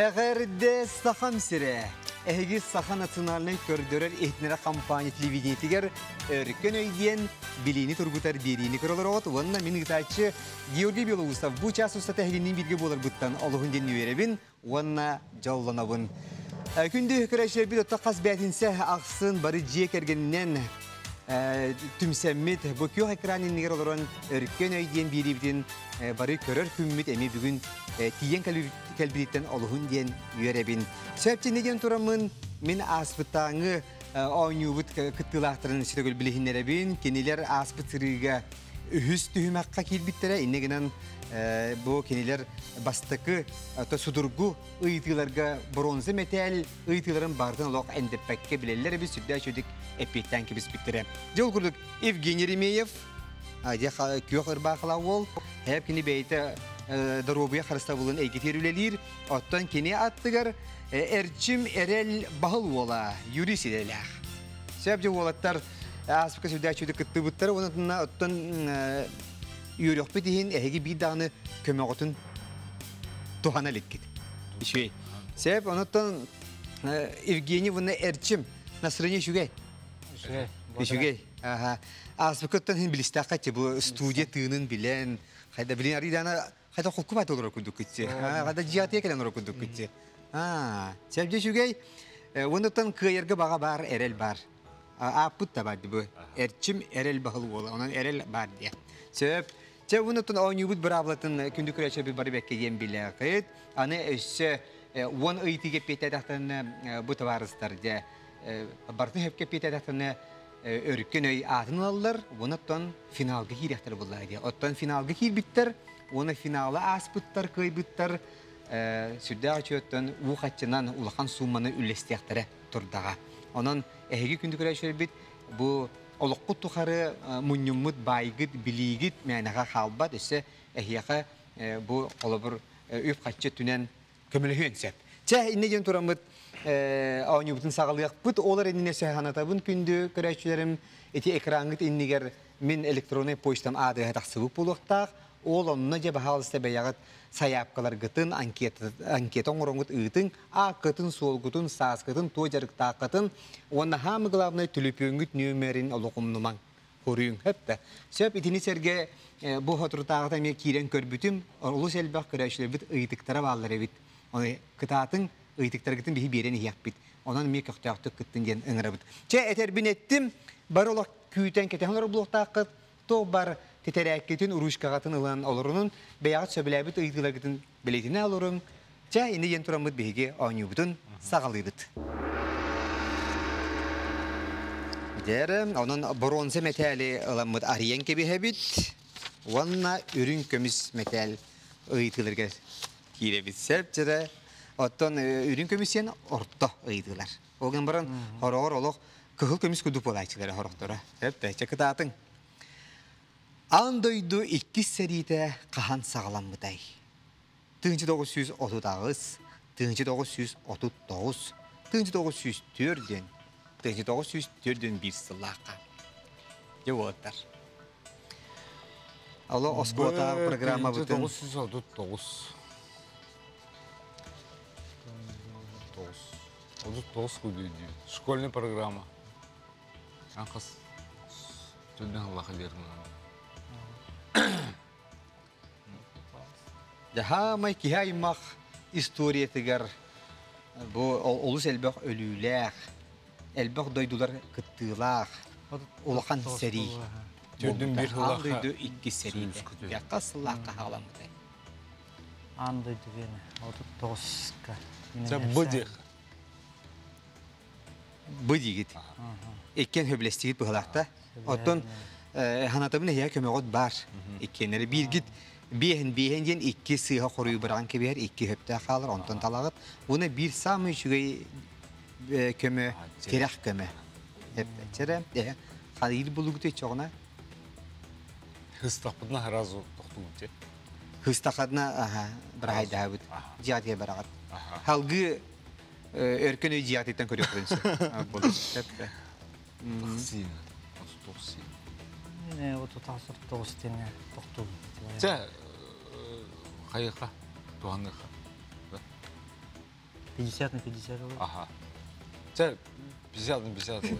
Әғәрді сахам сірі. Әгі сахан национальный көрдөрөр этнера компания телевидениетигер өркен өйден билини тургутар берини көрөлөр от. Онна мен гитачы Георгий Белоусов бу час уста тәһилинин бирге болар буттан олугун ден үйребин. Онна жолланабын. Күнді көрәшер бір отта қаз бәтінсе ақсын бары жие кергеннен түмсәммит бу күйо экранын нигер олорон өркен өйден бирибитин бары көрөр күммит эми бүгүн тиен кәлбириттен олуһун диен үйребин. Сөпче неден турамын мен аспыттаңы ойнубут кыттылақтырын ситөгөл билихиннеребин кенелер аспыт сырыга үһүс түһүмакка килбиттере иннегенен бу кенелер бастыкы то судургу ыйтыларга бронза металл ыйтыларын бардын лок эндеппекке билелер biz сүддә чөдик эпиттен кибис биттере. Жол күрдүк Евгений Ремеев Аде күйөк ырбақыла ол, хәп кені бейті дробуя харыста булын әйгетерулелер, оттан кені аттыгар әрчім әрел бағыл ола, юрис еделәқ. Сөп же олаттар аспыка сүрдә чөді кітті бұттары, онытына оттан үйрек бітейін әйге бидағыны көмеғытын тухана леккет. Ишуей. Сөп онытан Евгений вұны әрчім насырыне шүгей. Ишугей. Ага. Аспыкыттан хин билистә катчы бу студия тыынын билен. Хайда билен аридана хайда хукку бат олор күндүк китсе. Хайда жиаты келен олор күндүк китсе. А, сәбде шугей. Ондан кыйырга бага бар, эрел бар. Аппыт та бар бу. Эрчим эрел багыл бола. Онан эрел бар дия. Сөп Че ондан ойнубут бир аблатын күндүк рече бир бары бекке ем биле. Кыйт аны өссө он ыйтиге петедактан бу товарыстар де. Бартын хепке петедактан өріккен өй атын алылар, оныттан финалға хиректер болар де. Оттан финалға хирбиттер, оны финалы аспыттар, көйбіттер, сүрді ачыттан уқатчынан улахан сумманы үлестияқтары тұрдаға. Онын әйгі күнді көрәшер бит, бұл олыққы тұқары мұнюммыт, байгыт, білігіт, мәнеға қалбат, өсі әйіға бұл олыбыр өп қатчы түнен көмілі өңсеп. Чә, иннеген тұрамыт, Ауны бүтін сағалыяқ бұт, олар еніне сәханатабын күнді көрәшілерім, эти экранғыт иннигер мен электронный почтам адыға тақсыбып болуқтақ, ол онына же бағалысты бәяғыт саяпқалар гытын, анкет оңырыңғыт ұйтын, а қытын, сол ғытын, сас қытын, той жарықта қытын, оны хамы главный түліпіңгіт нөмерін олықымныман көрүйін хөпті. Сөп итini серге бұл хотыртағыта мен кирен көрбүтім, олы сәлбақ көрәшілер біт ұйтықтара баллар бит. Оны кытатын ыйтыктаргытын биһи биэрен иһиэхпит. Онон ми көктөктөк кыттын диэн ыҥырабыт. Че этербин еттим, бар олох күүтен кетен олор булуктааккыт, то бар тетерээккитин урушкагатын ылан олорунун бэягат сөбүлээбит ыйтылагытын билетине олорун. Че ини ен турамыт биһиги ооньюбутун сагалыйбыт. Дәрем, онон бронза металли ыламыт ариен кебиһебит. Ванна үрүн көмүс металл ыйтылырга киребит сепчере. Оттон үрүн көмүсен орто ыйдылар. Оген баран хорогор хорохтора. Хеп тәче кытатын. Андойду икки серите кахан сагаламмытай. Тыгынчы тогуз сүз отутагыз, тыгынчы тогуз сүз отут тогуз, тыгынчы тогуз сүз төрден, тыгынчы тогуз сүз төрден бир сыллака. Жевоттар. Алло, Jaha may kihay mak история тигер бу олус элбек өлүләк элбек дойдулар кыттылак улахан сери Түрдүн бир хылаха дойду икки сери я касылакка халам Андай дегені, отыз тоғызға. Це быдык. бу дигит эккен хөблестигит быхалакта оттон ханатабын я көмөгөт бар. Эккенери биргит биһин биһин ден икки сыйга хоруй барган кебер икки хөптө халар онтон талагыт уны бир самый үчүгэй көмө терах көмө. Эпчере э халил булугут чогна? Хыстаппытна харазу тоқту те. хыстакадна аха брайдабыт жиатия барагат. Аха. халгы өркөн үй жиатиттен көрүп көрүнсө Тақсин. Осы тоқсин. Міне, отыз тасыр тоғыз тене тоқту. Қайыққа, туғаныққа. 50 на 50 olur. Ага. Це 50 на 50 ой.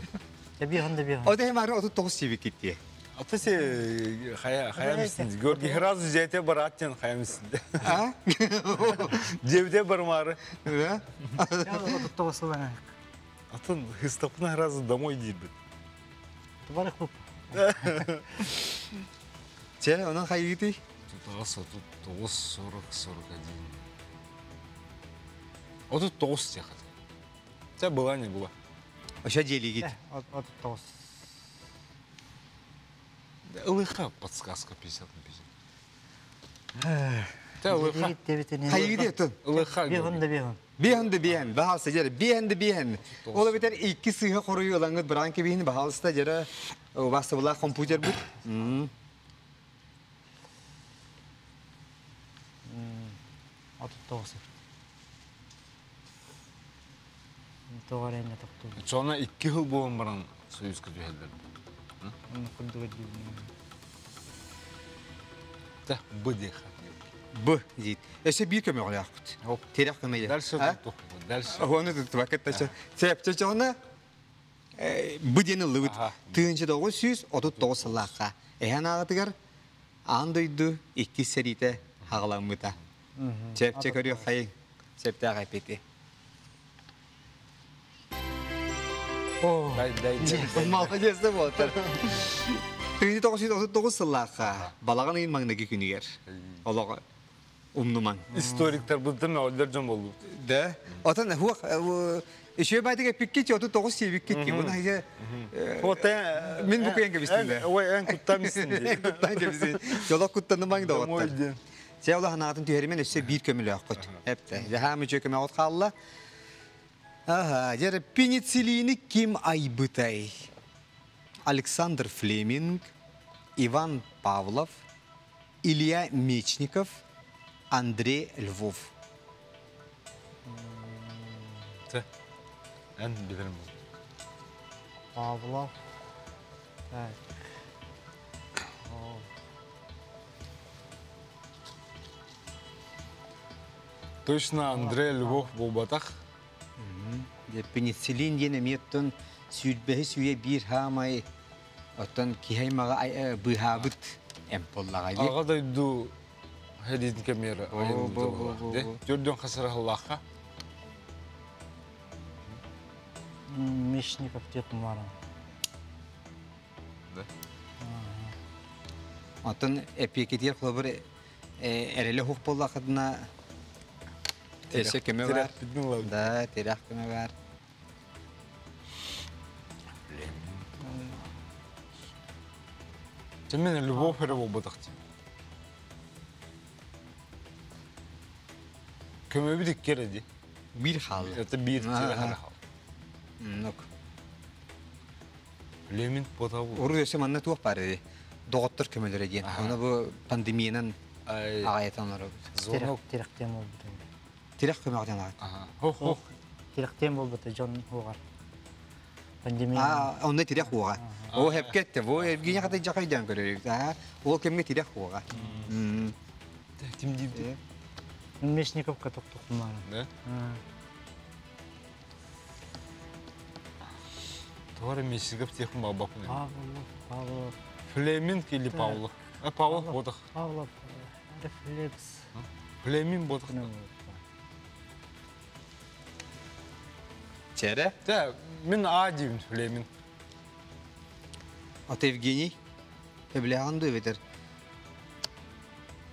Ya bir handa bir handa. O da hem arı 39 çevik gitti. Ата се хая хая мисин. Георги Хразу жете? Жевде 39 olan. Атын Хыстапына Хразу домой hayır Тут аса тут 9 40 41. О тут 9 тяхат. Це была не была. Aşağı celi git. Eh, o- 39. ЛХ подсказка 50 на 50. Це ЛХ. Devit devit ne? Hayır gitti tun. ЛХ. Bir handa bir handa. Bir handa bir hem. Bahal secer. Bir handa bir hem. Ola biter Doğru eline toktu. Sonra 2 yıl болған баран kurdu gibi. Та kömür. Дальше Ha? тут. Дальше. Iki Oh. Дай, дай. Молодец да болтар. Тığınca doğu süz, otu doğu sallaka. Balağın ayın mağındaki günü yer. Olağı. Umnuman. Историктер бұлтын өлдер жон болду. Да. Отан хуак еще байдыга пиккечи оту тогуз. Буна хайя Вот Мен бистинде. Ой, эн. Куттан. Жолок куттаны маң да Домой оттар. ден. Се ола ханатын түйермен өссе бир көмүлө акпыт. Эпте. Жахамы чөкөмө от қалла. Ага, жер пенициллини ким айбытай? Александр Флеминг, Иван Павлов, Илья Мечников, Андрей Львов. Тэ. Эн билерим. Pavlov. Так. Точно Андрей Львов болбатах. Де пенициллин дене меттон сүйдбеһи сүйе бир хамай оттон кихаймага быхабыт эмполлага де. Ага да иду хедитин камера. О, бо, бо, бо, Де, бо. жөрдөн хасара Аллахка. м, Мечников деп numaram. Да. Оттон эпикетер хлобыр эреле хук болла кадына Тесе кеме бар. Терек бидин лав. Да, терах кеме бар. Темен Львов эре болбатах. Көмө бидик кереди. Бир хал. Это бир тире Нок. Лемин потабу. Уру өсө манна. Доғоттор көмөлөр бу пандемиянан агайтанлар. Кеме агатан Ага. Хох, хох. Теректен oldu da John Hogar. Pandemiya. А, онда тирах хуга. О хепкетте, во Евгения хата жакайдан көрөрүк. А, ол кемге тирах хуга. Мм. Ким дейбди? Мечниковка токтук numaram. Да? Товары тех бабапны. Pavlov, Pavlov, Флеминг или Павлов? А Павлов Павлов. бодах. Pavlov. Refleks. Флемин бодах. Çere. Да, мен А деймін Флемин. Ata Evgeni. Eblağan da övedir.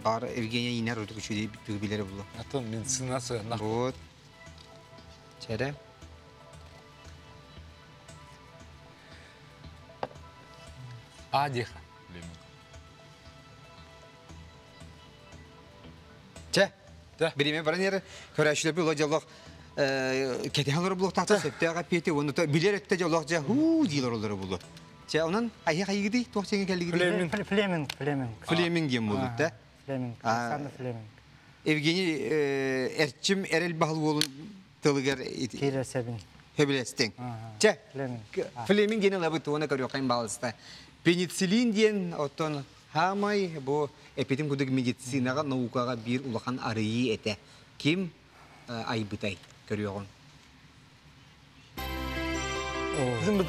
Бар Evgenia iner orada küçüğü diye bir bilere buldu. Это медицинасы нах. Вот. Çere. А деха. Флемин. Çe. Да. Birime baran yere bir olacak Allah. Kete hanır buluk tahta septe aga piyete onu da biler ette Allah ja hu diler olur bulu. Çe onun ayı ayı gidi tuh çenge geldi gidi. Fleming. Fle- Fleming, Fleming. Fleming yem bulduk da. Fleming. Aa. Alexander Fleming. Evgeni Erçim Erel Bahlıoğlu Tılıgar Peter Sabin. Hebilestin. Aha. Çe. Fleming. Ha. Fleming gene labı tuğuna karıyor kayın bağlısta. Penicillin diyen oton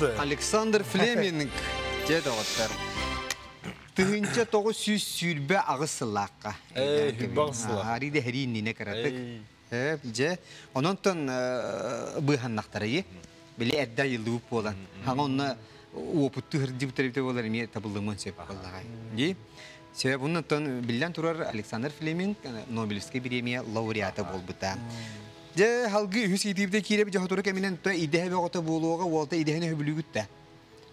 da. Александр Флеминг деді оттар. Тыгынча тоғы сүз сүрбе ағысылаққа. Эй, сүрбе ағысылақ. Ариде хәриніне каратык. Эй. Э, же, ононтон быханнақтары е. Біле әдді бұп болан. Хаңа онна опытты хырды бұтарыпты болар еме табылдымын сеп болағай. Ди? Себеп оннан білден тұрар Александр Флеминг Нобелевский премия лауреаты болбыта. Же халгы үс итипте киреп жа хотуру кеминен то идеһе бегота болуга волта идеһене хөбүлүгүттә.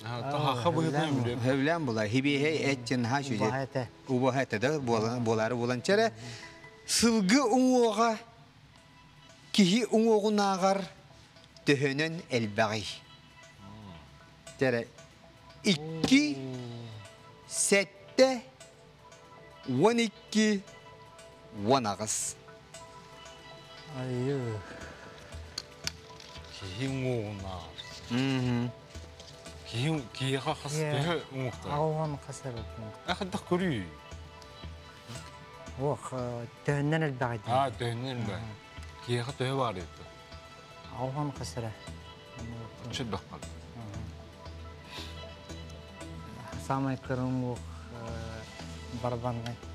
Таха быһытын билем. Хөвлән була хибеһе этчен ха шүҗе. Убахете. Убахете да була болары буланчара сылгы уңога кихи уңогунагар төһөнөн элбәги. Тере 2 сетте 12 ванагыс. Айы. Киңуна. Мм. Киң киха хас Иә. бе умукта. Ауған қасыр. Ахадда көрүй. Оқ, төннен әлбәғи. А, төннен бе. Киха тө бар еді. Ауған қасыры. Чөт баққан. Самай кырым оқ, барбаннай. Телефон карбан. Те, медикин хобба врача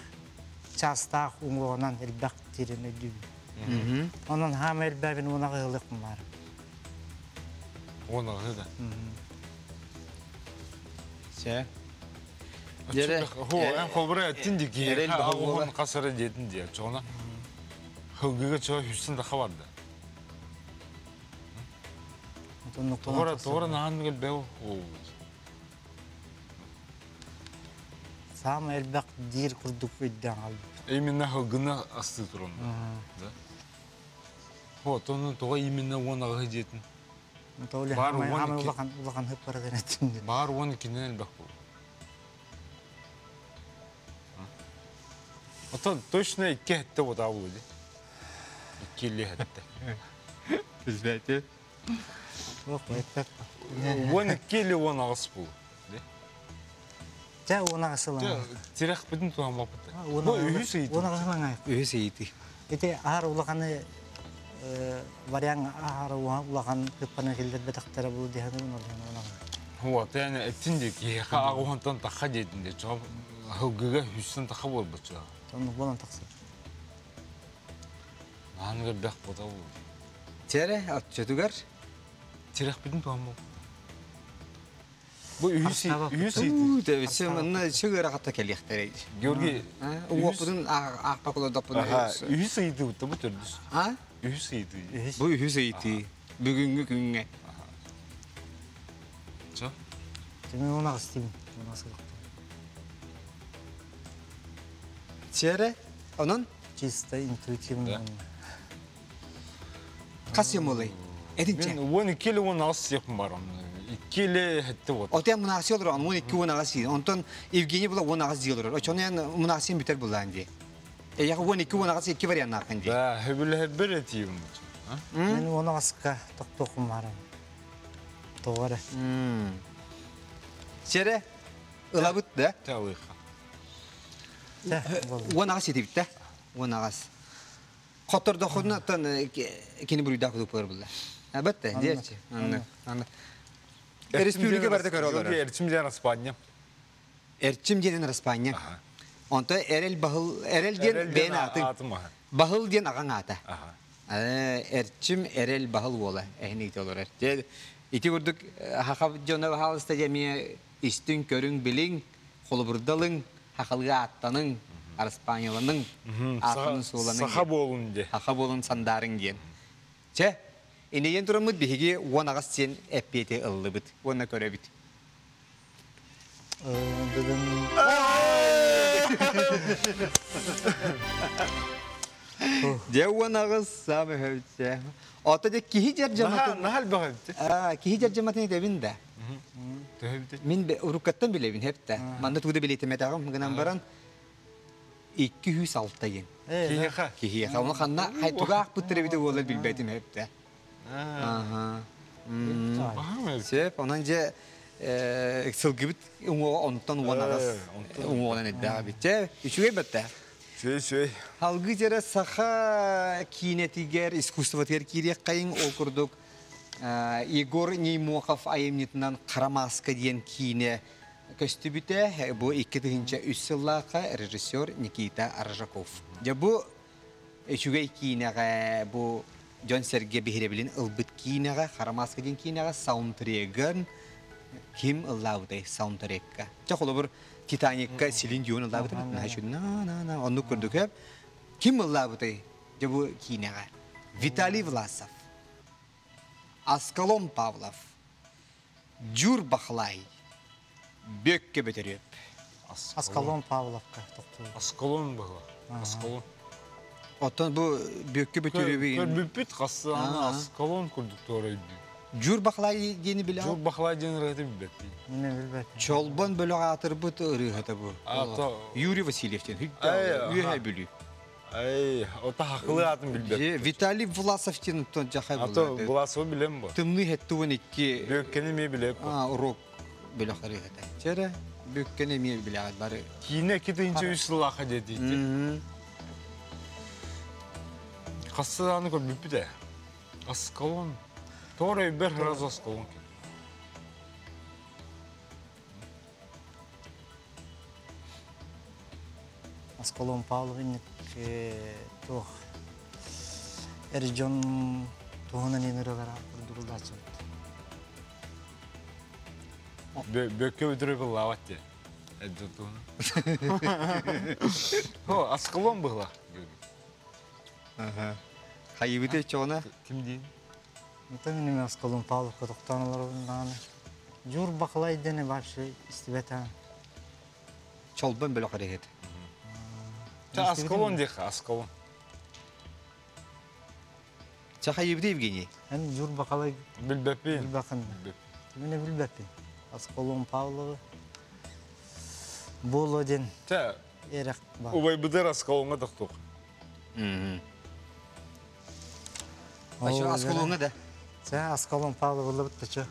ұңғығынан әлбәқ тирен өдүбі. Мгм. Онан хам әлбәбін онағы ғылық бар. Оны гыда. Се. Дере. Хо, эн хобра тинди ки. Эрел Ха, бахула. он касара дедин дия. Чона. Хөггө чо хүссэн да хаварда. Тогора тогора наан гэл бев. Оо. Сам әлбәқ дир өйден алды. Именно хөггөне асты. Да. Хо, тону тога именно оны гыдетін. Толи Бар әтімді. Бар оны кинен бак бу. Ото точно икки хетте бота бу ди. Жа онағы. Тирах бүтін туған бапыты. Бу Онағы үйі сейді. Онағы сылан ай. Өс эйти. Эти ар улаханы вариан ар улахан хөппаны келдер бетақтары бұл дегені онағы. Хуа, тәне әттінде киха агуантан таха дедінде. Чоғ хөггіге хүссін таха бол бұча. Оны болан тақсы. Нанғы бәк бота бу. Тере атчатугар. Тирах бүтін туған бу. Бу сейді. Уу, да бесе манна шыгыра хатта келехтерей. Георгий, Уопудун акпакуло дапын. Аха, үйі сейді бұты бұ түрдіс. А? Үйі сейді. Бу үс эйти. Бүгүнгү күнгө. Чо? Мен онағы істеймін. Сылақ. Тере онон Чисто интуитивно. Да. касым олай. Эдинче. Мен оны келі оны ас япын барам. Келі хетті бот. Отен мунакси olur он 12 мунакси. Онтон Евгений була мунакси olur. Очоны мунакси битер булан ди. Э яг 12 мунакси iki вариант акын ди. Да, хөбілі бір етейім. Мен онағы сыққа тоқтоқым барам. Тоғары. Ылабыт да. Тәуіға. Дерчи. Анны. Анны. Республика барда көрөлөр. Эрчим ден Испания. Эрчим ден Испания. Онто эрел бахыл эрел ден бен атын. Аха. Бахыл ден аган ата. Эрчим эрел бахыл бола. Эхни ит олар. Те ити күрдүк хахав жона халыста жеми истин көрүң билиң, холбурдалың, хакылга аттаның, Испаниялының атын сууланың. Саха болун де. Хаха болун сандарың ден. Че, инеген турамыт биһиги уонагас сен эппете ыллыбыт. Уонна көрөбүт. Бүгін Деуан ағыз самы хөбітсе. Ота де кихи жар жаматын. Нахал бахабты. А, кихи жар жаматын дебин да. Мен бе- уруккаттан билебин хеп та. Манда тууда билетеме тагым гынан баран 206 ген. Э, Киһиха. Кихи ханна хайтуга буттыры биде болар билбетим хеп та. Аа. Ага. Сеп, онан же сылгыбыт уңо онтон уонагас. Э, онтон. Уңоолан эддага битте. Ичуге бетте. Сөй сөй. Халгы жere саха кинетигер, искусствотер кирек кайын окурдук. Егор Неймохов айымнетінен Қарамаска деген кине көстүбүтэ бу 2000 үс сыллака режиссер Никита Аржаков. Бу эчүгей кинеге бу Джон Серге Бихребилин ылбыт кинеге Қарамаска деген кинеге саундтрегін ким ыллаудай саундтрекка. Чахолы бір Титаникка Селин Дион ыллаудай. Нашу на на на онну көрдүк хеп. Ким ыллаудай? Я бу кинеге. Виталий Власов. Аскалон Павлов, Джур Бахлай, Бөкке бөтереп. Аскалон Павловка. Аскалон бахла. Аскалон. Оттон бу Бөкке бөтереп. Көрбүппүт кассы аны Аа. аскалон курдук тоорой. Джур Бахлай дени биле. Жол бахла ден рыгыты билбеппи. Мен билбет. Чолбон бөлөг атыр бут ырыгыты бу. А, то- Юрий Васильевтен. Ай, Үйе бүлү. Ай, ота хакылы атын. Же Виталий Власовтен тон жахай Ато булды. буласы билем бу. Тымны хеттуын икки Бөккени ме билеп. а, урок бөлөг ырыгыты. Жере Бөккене ми биле бары. Кине китинче үч сылака деди. Мгм. Кассы аны көрбүппү да. Аскалон. Тоорой бер раз аскалон. Аскалон Павлов инник тух. Эржон туғынан енірігара үрдірілдачы. Бөкке өтіріп лаватте. Әдді туны. О, аскалон была. Ага. Хайыбыты чона. Ким дейін? Это мен Аскалон Павловка тоқтанылар ұндағаны. Жур бақылай дене башы істебета. Чолбон бөлөг ырыгыты. Та аскалон дейха, аскалон. Чахайыбыты Евгений. Ән жур бақылай Билбеппин. білбақын. Мен білбеппін. Аскалон Павловы. Боло ден Та, ерек бар. убай быдыр аскалонға тоқтуқ. Мгм. Ол Ачы жана- асколуңа да. Сә Аскалон Павлов болды бітті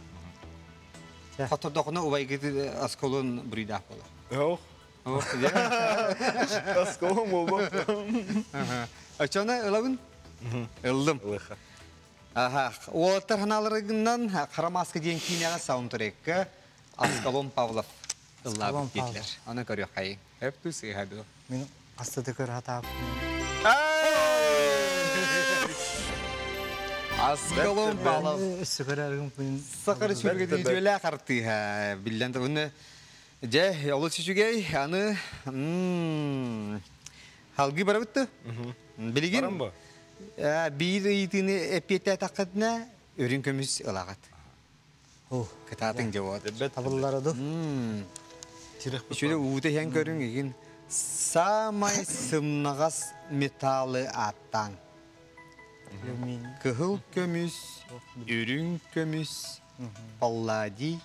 Хатырдақына убайгы асколун буридақ бола. Йоқ, аскалон болды. Ачана ылабын? Ылдым. Лыха. Аха, олаттар ханаларыгынан Қарамаска деген кинеға саундтрекка Аскалон Павлов Аскалон ыллабын кетлер. Аны көрі қайын. Әп түсі хәді. Мен қастыды көр хата Жә, олы сүшігей, аны халғы бара бұтты. Білген? Барам ба? Bir итini эпетә тақытна өрін көміз ылағат. О, Кытатын жауат. Дебет. табыллары ду. Тирек Шөyle уыты хен көрін еген. Самай сымнағас металлы аттан. Кыхыл көміз, өрін көміз, паллади,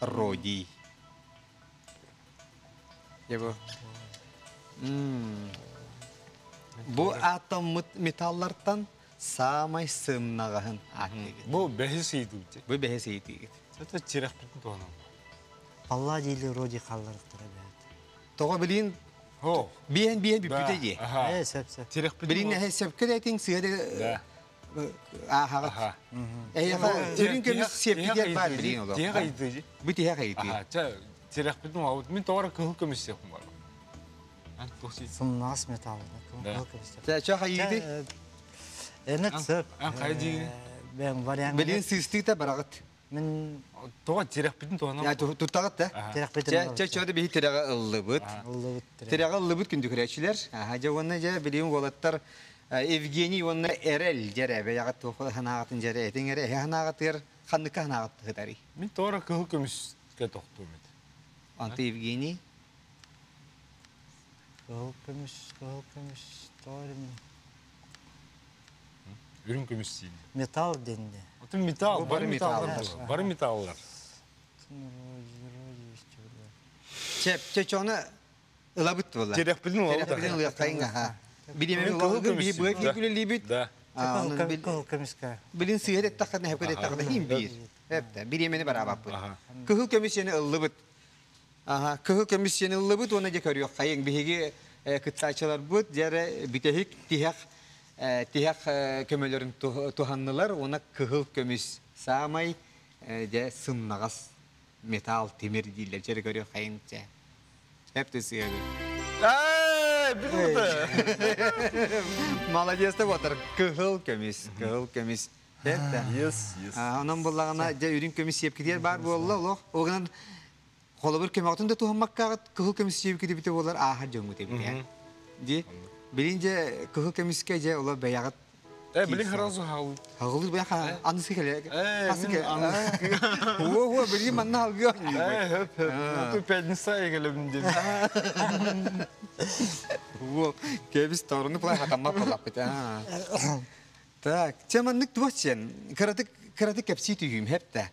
роди. Бұл атом металлардан самай сымнағағын ат деген. Бұл бәхіс ейді өте. Бұл бәхес етігіт. Это тирек бітін туғанам. Палла дейлі роди қалдырықтыра бәді. Тоға білін, Аха. Э, сәп, сәп. Тирек бітін. Білін әхе сәпкі дәйтін сүйеді Да. ағағыт. Аха. Әйеға өрін көміз сепкі дәт бар білін олар. Тирек ейді же. Бұл тияқ әйті. Аха, та тирек бітін ауыт. Мен тоғара кығыл көміс сепім бар. Ан тоқсид. Сымнас металлы. Да. Чаға әйті. Әнік Ан- сәп. ан қай деген? Бәң вариант. Білін Тоға тирек бітін туғанам. Я тұттағыт да. Терек бетін Ча чөді бейі. Олды біттірі. Тірәға ыллы бұд күнді күрәчілер. Жа оны жа білейін олаттар Евгений оны әрәл жәрі бәяғат тоқы ханағатын жәрі әтің әрі ханағат ер қандыққа ханағат ғыдари. Мен тоғара кығыл көміске тоқтуым еді. Анты Евгений. Кыл көміш, кыл көміш, торим. Үрін көміс дейін. металл денде. Отын металл, Бұл металлар металл. Бары металлар. Чеп, чечоны ылабыт болла. Терек білдің ол Терек билин таққаны хеп көре таққаны хим бир. Биремени. Аха. Ыллыбыт. Ыллыбыт, оны же көрүк кайын биһиги кытсачылар бут, жары битехик тихак тихак көмөлөрүн туханнылар, оны кыһыл көмүс самай же сымнагас металл темир дийлер, жары көрүк кайын же. Хепте сыйыр. Эй, білдің да. Молодец деп отыр. Кыһыл көмүс, кыһыл көмүс. Хепте. Yes, yes. Анан буллагана же үрүн көмүс сиеп кетер бар болла, лох. Огынан холобур көмөктөн да тухаммакка кыһыл көмүс сиеп кетип бите болар аха жөңгү деп. Билин же кыһыл көмүскө же ола баягат Э, білің харазу хау. хагылы бая анысы келе. Э, мен билин манна. Э, хөп, пятница кебис плай хатамма. Так, чаманнык туачен. Каратык каратык кепси түйүм хепте.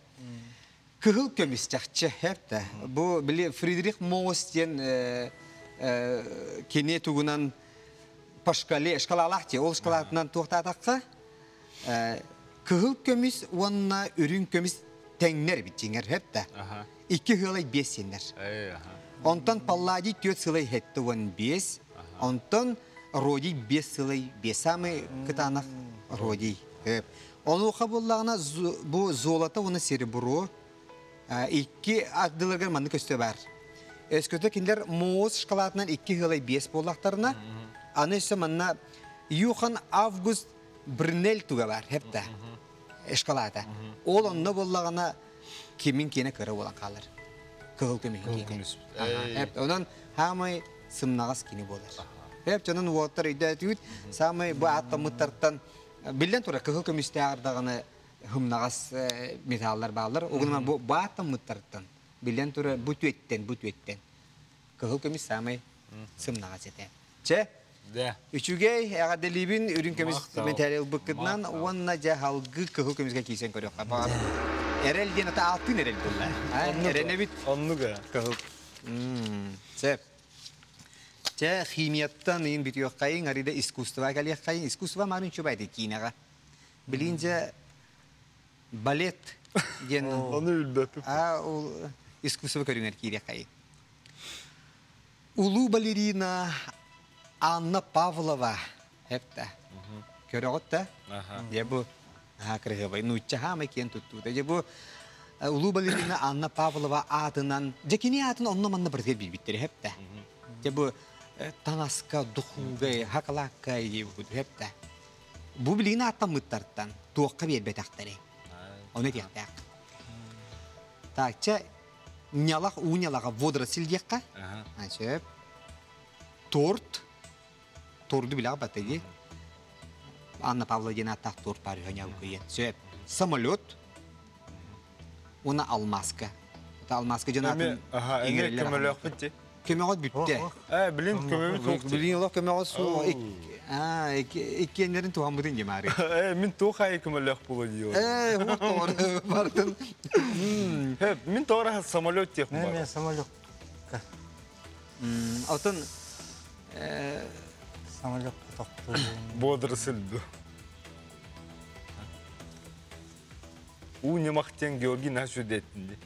Кыһыл көмүс чакчы хепте. Бу били Фридрих Моостен э тугунан пашкале шкалалахти, ол шкалатынан туктатакка э кыһыл көмүс уанна үрүн көмүс теңнер бит. Аха. Икки хылай бесендер. Эй, аха. Онтон паллади төт сылай хетті вон бес. Онтон роди бес сылай бес. Самый кытанах роди. Хеп. Оны оқа боллағына бұл золота оны шкалатынан икки хылай бес боллақтарына. Аны өсі манна Юхан Август Брнель туга бар. Хепта. Шкалата. Ол онны боллағына кемин кені кыры болан кені. көмүс. Ага, Эй. Хеп, онан хамай сымнагас кини болар. Хеп, жонун уоттар үйдә түйт, самай бу аттамыттардан билен тура кыһыл көмүстә ардаганы хымнагас металлар балар. Угунан бу бу аттамыттардан билен тура бу түеттен, бу түеттен. Кыһыл көмүс самай сымнагас ете. Че. Үчүгей яга делибин үрүн көмүс Мактау. металл быккытнан уанна жа халгы кыһыл көмүскә кисен көрөк. Бар. Эрел ден ата алтын эрел булла. А, эрене бит Оннуга. Кыһыл. Мм. Сеп. Те химияттан арида марын. Билинже балет ген Оны үлбәпіп. а ул искусство көрүнөр кире кайын. Улуу балерина Анна Павлова хепта. Көрөгөт та? Аха. Я бу ha крыгыбай нучча хама кен тутту. Я бу улуу балерина Анна Павлова атынан, жекини атын онно манна бир билбиттер хепта. Я бу танаска духугай хакалаккай деп хепта. Бу билина аттан мыттарттан туокка бербет актары. Оны диятак. Так, че нялах унялага водоросль диякка. Аха. Значит, торт. Торду билаг батаги. Анна аттак торт бар хөняу күйен. Сөп. Самолет. Уна алмаска. Та алмаска Эми, аха, эми көмөлөк битти. Көмөгөт бүтте. Э, билин көмөмү тоқты. Билин лох көмөгөт су. Оу. А, иккендерин туган бутын жемари. Э, мен тухай көмөлөк диyor. Э, вот тор самолет бар. самолет. Отын э Самолет тоқту. Бодр сылды. У немақтен Георгий нашу деттінде.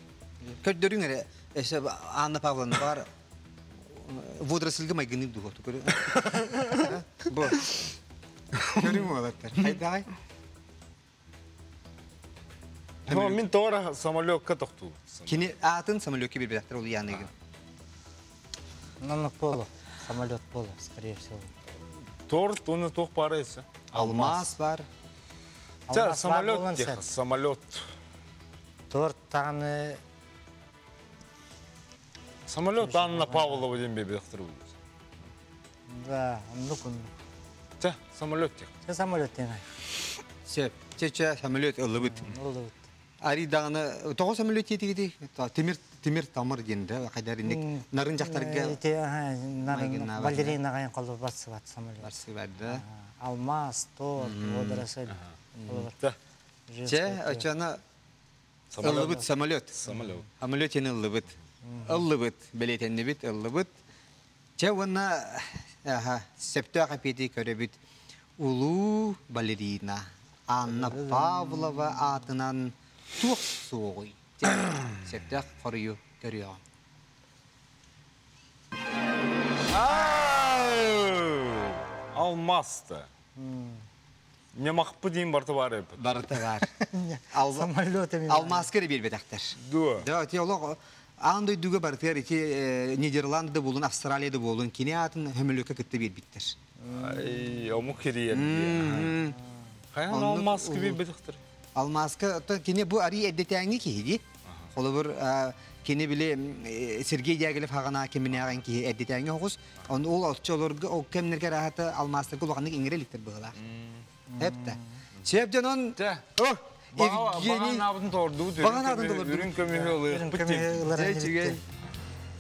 көддөрүң эре эсе Анна Павловна бар водоросльге майгыны дуготу көрө. Бо. Көрүң болаттар. Хайдай. Но min tora самолетка тоқту. Кини атын самолетке бир бирактар ол яныгы. Нанық болу. Самолет болу, скорее всего. Торт оны тоқ бар есі. Алмаз бар. Жа, самолет сәт. самолет. Торт тағаны Самолет Анна Павлова ден бе бектір да, ну күн. Жа, самолет тек. Це самолет теңай. Сөп. Чече самолет ылыбыт. Ол да Ари даганы того самолет етигиди. Темир Тимир тамыр динде кайдар инек нарын жактарга Те, аха, нарын Майгына бар, балерина кайын колу басы бат самолет. барсы барды. Алмаз, тор, водоросль. Да. Че очана ыллыбыт самолет. Самолет. Самолет ені ыллыбыт. Ыллыбыт белетенни бит ыллыбыт. Че вона аха септö капети көрөбүт улуу балерина Анна Павлова атынан тук суогуй. Септö корую көрüyor. Алмасты. Не мақпы дейін барты бар еп. Бартыгар. Алма Самолет эми. алмаскер билбетактар. Дуа. Да, теолог андай дүгө бартыгар ити Нидерландда болун, Австралияда болун, кини атын хөмөлөккө кытты ому алмас. Алмаска бу ари эддетеңи. Холы бир кини биле э, Сергей Дягилев хагана кеминяган ки эддетеңи хогус. Он ол отчолорго о кемнерге рахаты алмастырга улганыг иңреликтер быгыла. Хепте. Сеп жанон Те. О, Евгений абын торду. Баған абын торду. Зейчугей.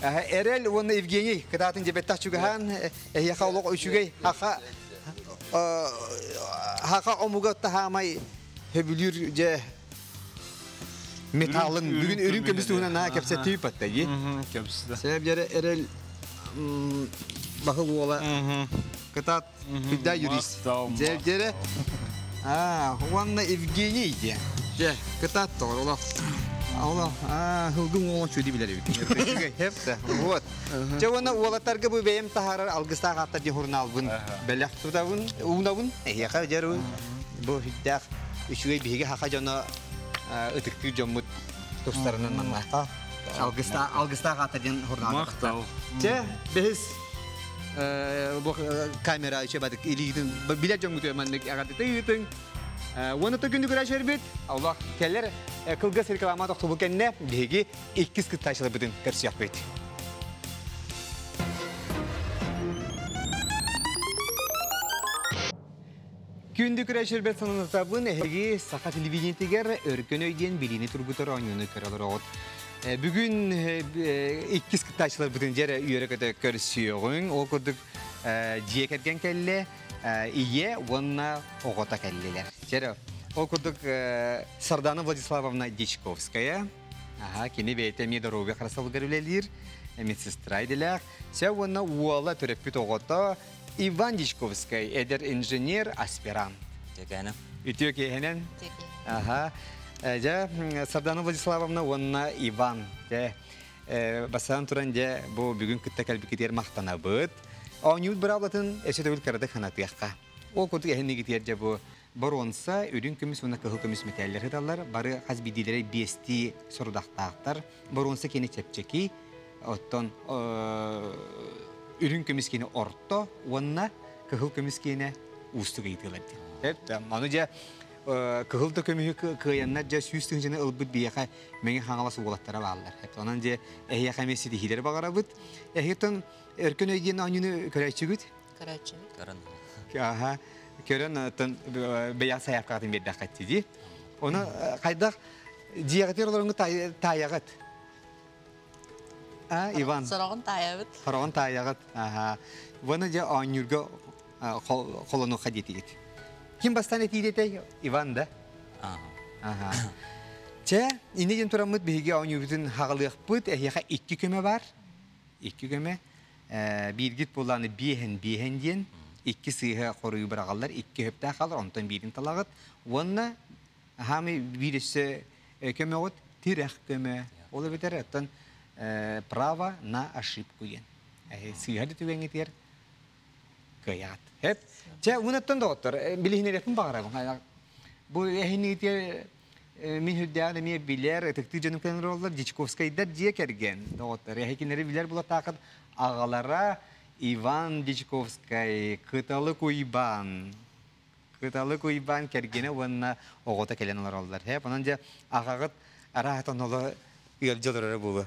Ага, Эрел оны Евгений, кытатын жебеттах чугахан, яха олог үчүгей, хаха хаха омуга тахамай хөбүлүр же металлын Үрін- бүгүн үрін өрүн көмегіне. көмүстүгүнө на кепсе түйүп атта ги. Кепсізді. Себеп жере Эрел бахыл ола кытат хүдда юрист. Себеп жере а, уанна Евгений де. Же, кытат тогор ола. Ола, а, хылгын ола чуди билер эбит. Хепте. Вот. Бу тахарар алгыста хатта ди журнал бун. Жеру. Бу биге хака жана ытыкты жоммут достарынан манна. Та. Алгыста алгыста хатта ден журнал. Мақтау. Че, біз бұл камера үше бадық илигдің билет жоң күтуе маннык ағады тыйтың. Оны түгінді күрә шербет, Аллах келер кылгас реклама тоқты бұл кәнне беги иккіз кыт тайшылы Күнді күрә шербет санынызабын әхеги сақа телевидениетігер өркөн өйден билini тургутар ойнуны көрілер оғыт. Бүгін иккіз кыттайшылар бүтін жері үйері көті көрсүйеғын, ол күрдік жие керген кәлі, ие онна оғыта кәлілер. Жері, ол күрдік Сардана Владиславовна Дичковская, Ага, кені бейте медорове қарасал көрілелер, медсестра айдылар. Се онна уала төреппіт оғыта Иван Дичковская, эдер инженер, аспирант. Ivan. Ja basan turan ja bu bugün kıtta kalbi gidiyor mahtana bıt. Oynuyut bıravlatın eşe dövül karada kanat yakka. O kutu ehne gidiyor ja bu. Baronsa ürün kömüs ona kıhıl kömüs meteller hıdallar. Barı hazbidilere besti sorudaqtaqtar. Baronsa gıydılar. Hep de manıca кыһылда көмүһү кыйаннар же сүүстүн жана ылбыт бияха меңе хаңалас уолаттара бааллар. Хеп онан же эхия хамеси дихилер багарабыт. Эхитон өркөн өйден анюны көрөчүгүт. Короче, Карын. Аха. Бердак катти. Оны кайдак диягатер таягат. А, Иван. сорогун таябыт. Хараган таягат. Аха. Вона же анюрга колону хадетит. Ким бастан этидете? Иван да. Ага. Ага. Че, инеген турамыт биһиге оңю бүтүн хагалыакпыт, эхяха икки көмө бар. Икки көмө. Э, биргит буланы биһен биһен диен. Икки сыйха корую бирагаллар, икки хөптә халар, онтон бирин талагыт. Вонна хами биресе көмөгөт тирах көмө. Ол бетер право на ошибку диен. Э, сыйха дитүгән тер кыят. Хеп. Че, унаттан доктор, билихнерепин багарабын. Бу эхинитер мин хүддәне ми билер текти җаным кенер олар Дичковскайда дие керген. Доктор, эхинере билер була тақыт агалара Иван Дичковскай, кыталы куйбан. Кыталы куйбан кергене ванна огота келен олар олар. Хеп, анан же агагыт ола ил җылыры булы.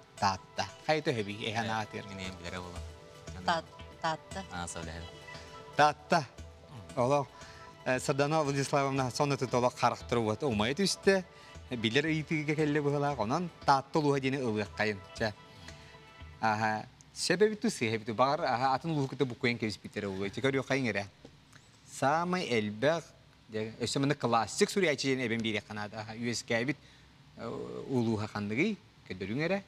татта. Хайто хеби эханатыр. Ini bilere bola. Тат, татты. Ah, söyle. Татта. Ола Сардана Владиславовна сонаты тола қарықтырып от. Умай түсті. Билер ыйтыға келі бұғыла. Онан татты луға дені ылық қайын. Аха. Тусы. Бағар аха атын луғы күті бұқойын кебіс бітері ұлы. Текер yok қайын әрі. Өсіміні классик жені әбен бере қанады. Аха. Үйес кәбіт қандығы. Көдірің әрі.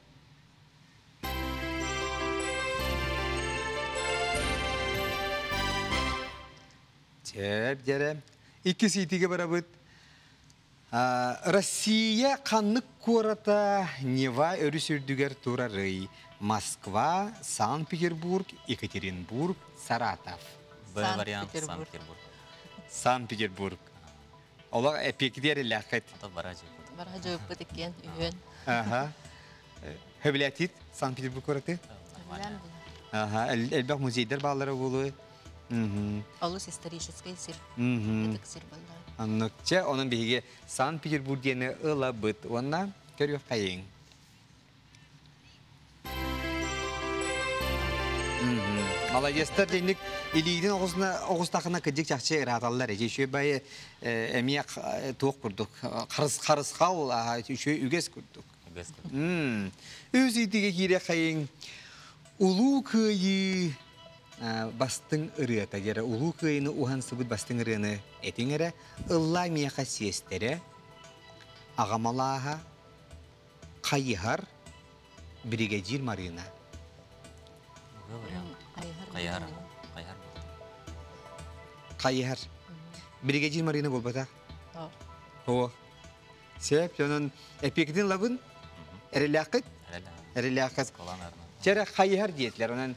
Жере. Икки ситиге барабыт. А, Россия қаннық кората Нева өрүсүрдүгер турары. Москва, Санкт-Петербург, Екатеринбург, Саратов. B variant Санкт-Петербург. Санкт-Петербург. Санкт-Петербург. Олар эпектер ләхет. Ото баражы. Бара жөппөт экен үйөн. Ага. Хөбіләтит Санкт-Петербург кораты. Билем Ага. Элбәк музейдер балары болу. Олус исторический сир. Этик сир балдар. Анныкча onun биһиге Санкт-Петербург диэни ыла быт. Онна көрүөх кайын. Молодецтер дейник илийдин огусна огустакына кыжык чакчы ыраталлар. Жешө бай эмия туок курдук. Карыс карыскал үшө үгес курдук. Газ. М. Өз итиге кире кайын. Улуу кыйы а, бастың ырыата жара улуу кыйыны ухан сыбыт бастың ырыаны этиңере ылла мияка сиестере агамалааха кайыхар бригадир. Каяр. кайыхар бригадир марына болбата О, сеп жонун эпикдин лабын эрелякыт Herhalde. эрелякыт Kolan arna. жара кайыхар диетлер онан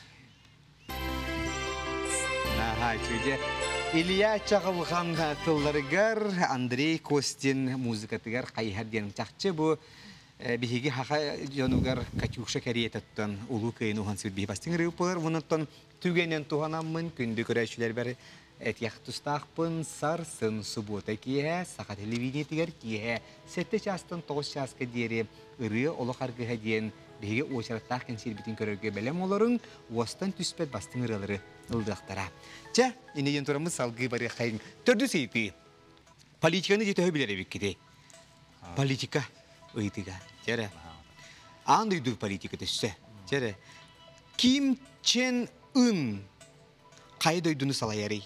шуе Илья тылларыгар Андрей Костин музыкатыгар кайхар ден чакчы бу биһиги хаха жонугар Катюша кариетаттан улуу кыйын ухан түгенен күндү көрәшүлер бәре этияк тустаахпын сар сын суббота кие саха телевидение тигер кие сетте тоғыз часка диери ыры олы харгыха диен биһиги көрөргө белем түспет бастың ылдыктара ча инеген турамыз салгы бары хайын төрдү сейпи политиканы жете билер эбиккити политика ыйтыга жара ан үйдүр политика төссө жара ким чен ын кайда үйдүнү салаярый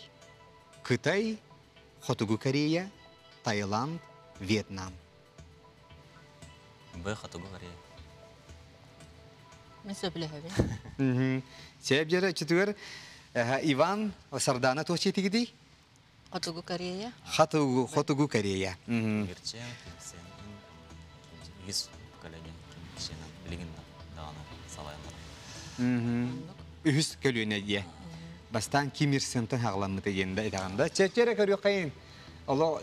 кытай хотугу корея таиланд вьетнам B хатугу Корея. Мен сөбіле хөбін. Мгм. Сеп жара Иван Сардана тохчетигиди Отугу Корея. хатугу хотугу корея Мгм. Герче, сен. Вис поколение. Сен билигин дагана салайнар. Мгм. Үһүс көлүнө дие. Бастан Кимир Сентон хагламыты енде этаганда. Чечере көрү кайын. Оло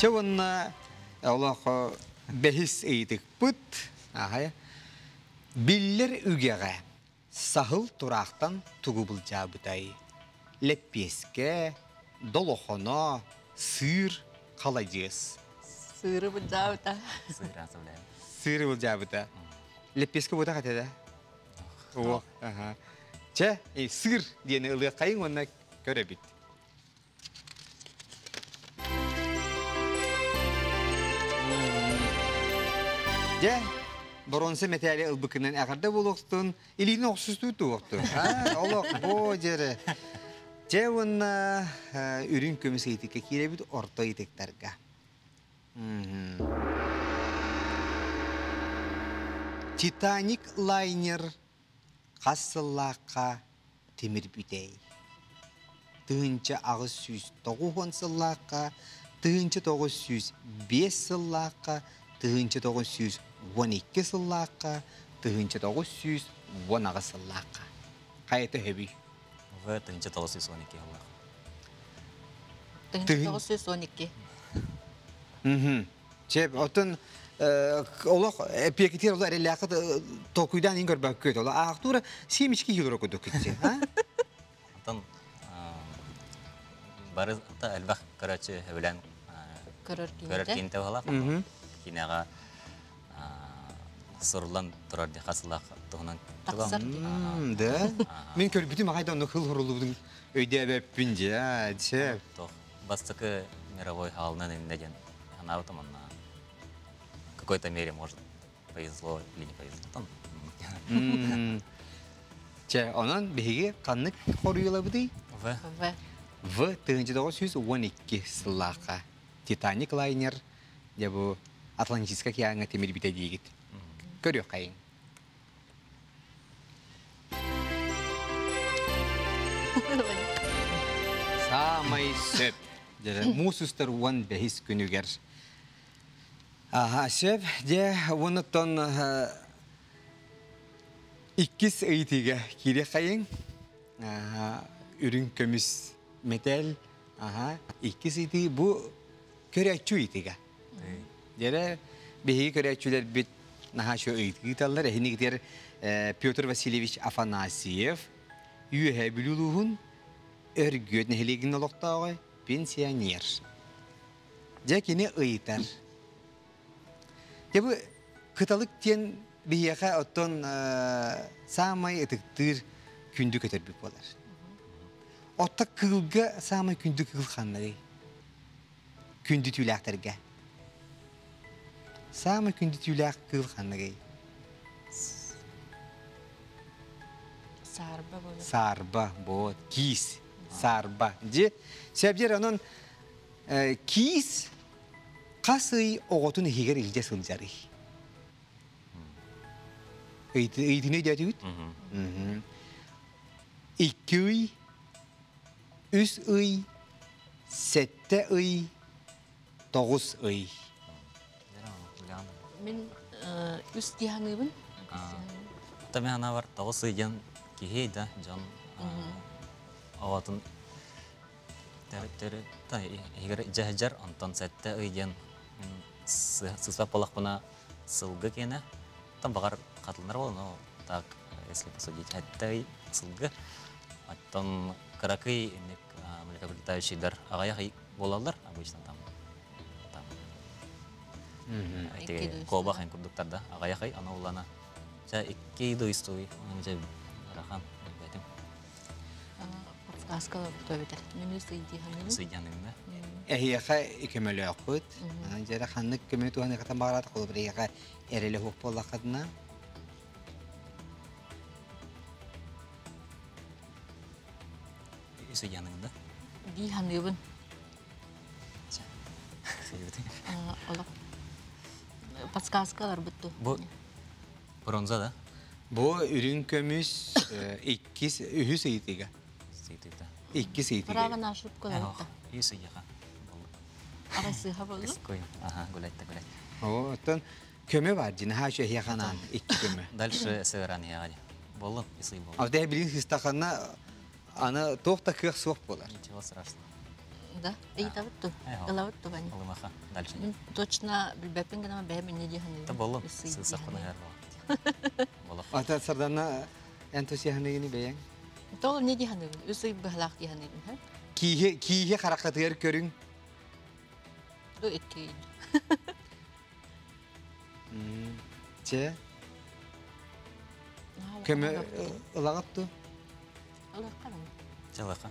Иван Иванович Дечковский оло хүддән билер бит. Көддү бичен. М. Молодецтер. Чавынна оло бехис эйдик пут. Ага. Биллер үгеге сахыл турақтан тугубыл жабытай. Леппеске, долохоно, сыр, қалайдес. Сыры бұджаута. Сыгран составляем. Сыр бұл жабыта. Леппеске бота қатеді. О, ага. Че, е, сыр дені ылы қайын онна көрі бит. Же, бронсы метәлі ылбыкынан әғарда болуқтын, илini оқсысту туықты. Олық, бо жері. Же онна үрін көміс етікке керебіт орта. Титаник лайнер қассыллаққа темір бүтей. Тыынчы ағыз сүйіз тоғуын сыллаққа, тыынчы тоғыз сүйіз он екі сыллаққа, тыынчы тоғыз сүйіз он ағыз сыллаққа. Қайты хөбі. Толы сүйс он Тыгын тоғыз жүз он екі. Чеп, отын олық пекетер олар әліқі токуйдан ең көрбәк көт. Бары та короче хевлен Көрөр көрөр кинте халак. Мгм. Кинага сорлан турар ди хасылак тугунан ди. Да? Мен көрбүтүм ағайда оны қыл құрылудың өйде әбәппін же, чеп. То бастыкы мировой халынан индеген. Она вот на в какой-то мере может повезло или не повезло. Там, Че, онан қаннык қорыйыла бұдый? В В. В 1912 сыллаққа Титаник лайнер, де бұл Атлантическа кияңа темір біте дейгіт. Қайын. Самай сөп. Деді, мусустар уан бәхіс күнігер. Сөп, де, оны тон иккис ыйтыга кире қайын. Үрін көміс метал. Аха, иккис ыйтыга бұ көрәтчу ыйтыга. Дері, беги көрәтчулер наха шо ыйтыгы таллар. Эхini гитер Петр Васильевич Афанасьев. Үйе білулуғын өргөт нәхелегін олықтауға пенсионер. Жакені ыйтар. Дебі кыталык тен бияқа оттон самай ытыктыр күнді көтербік болар. Отта кылга самай күнді кыл ханнары. Күнді күнді тюләқ кыл ханнары. Сарба болу. Сарба, бот, кис, сарба. Же, себдер анон э, кис қасый оғытын егер илде сылжары. Ыйтыны дәді үт? Икки ый, үс ый, сәтті ый, тоғыз ый. Мен э, үс дияңыбын. Тами ана бар тоғыз ыйден кихей да жон аватын тәрі тәрі та егер жахжар антон сәтте ыйден сыспап болақ бұна сылгы кені там бағар қатылынар бол но так если посудить әтті ый сылгы аттан каракый инек млекопитающийдар ағаяқ ый болалар обычно там. Да. ин курдуктарда агаяхай ана улана. Жа икки дойстуй, жа рахан бетим Подсказкалар төбетер. Мен үс дияңыбын. сыйданында. Эхияқа икемелі оқыт. Жәрі қанны көмет туғаны қatan бағараты қолы бір ехқа әрелі хоқ болла қадына. Олық. Подсказкалар бұтту. Бу бронза да. Бұл үрін көміс иккис үхіс ейтігі. Сыйдыда. Иккис ейтігі. Права нашып көлі Ах, бұтта. и сыйяха. Ағай сыға болу. Кой. Ага, гулять-то гулять. О, оттан көмі бар, жина хашы яханан икки көмі. Дальше сыгран ягади. Болын, и сый болын. Авда билин хистақанна аны тоқта кық соқ болар. Ничего страшного. Да, эйта бұтту. Ага. Ыла бұтту бәне. Олымаха. Дальше нет. точно білбәппен гана бәй мен не дияңыбын. Это болын. Сысақ бұна яр. Болық. Ата сарданна энтус яханегini бәяң. Тол не дияңыбын. Үсі бұхлақ дияңыбын. ха? Киһе киһе харакатыгар көрүң. До etki. Че, көмі ылагатту. Allah kalan.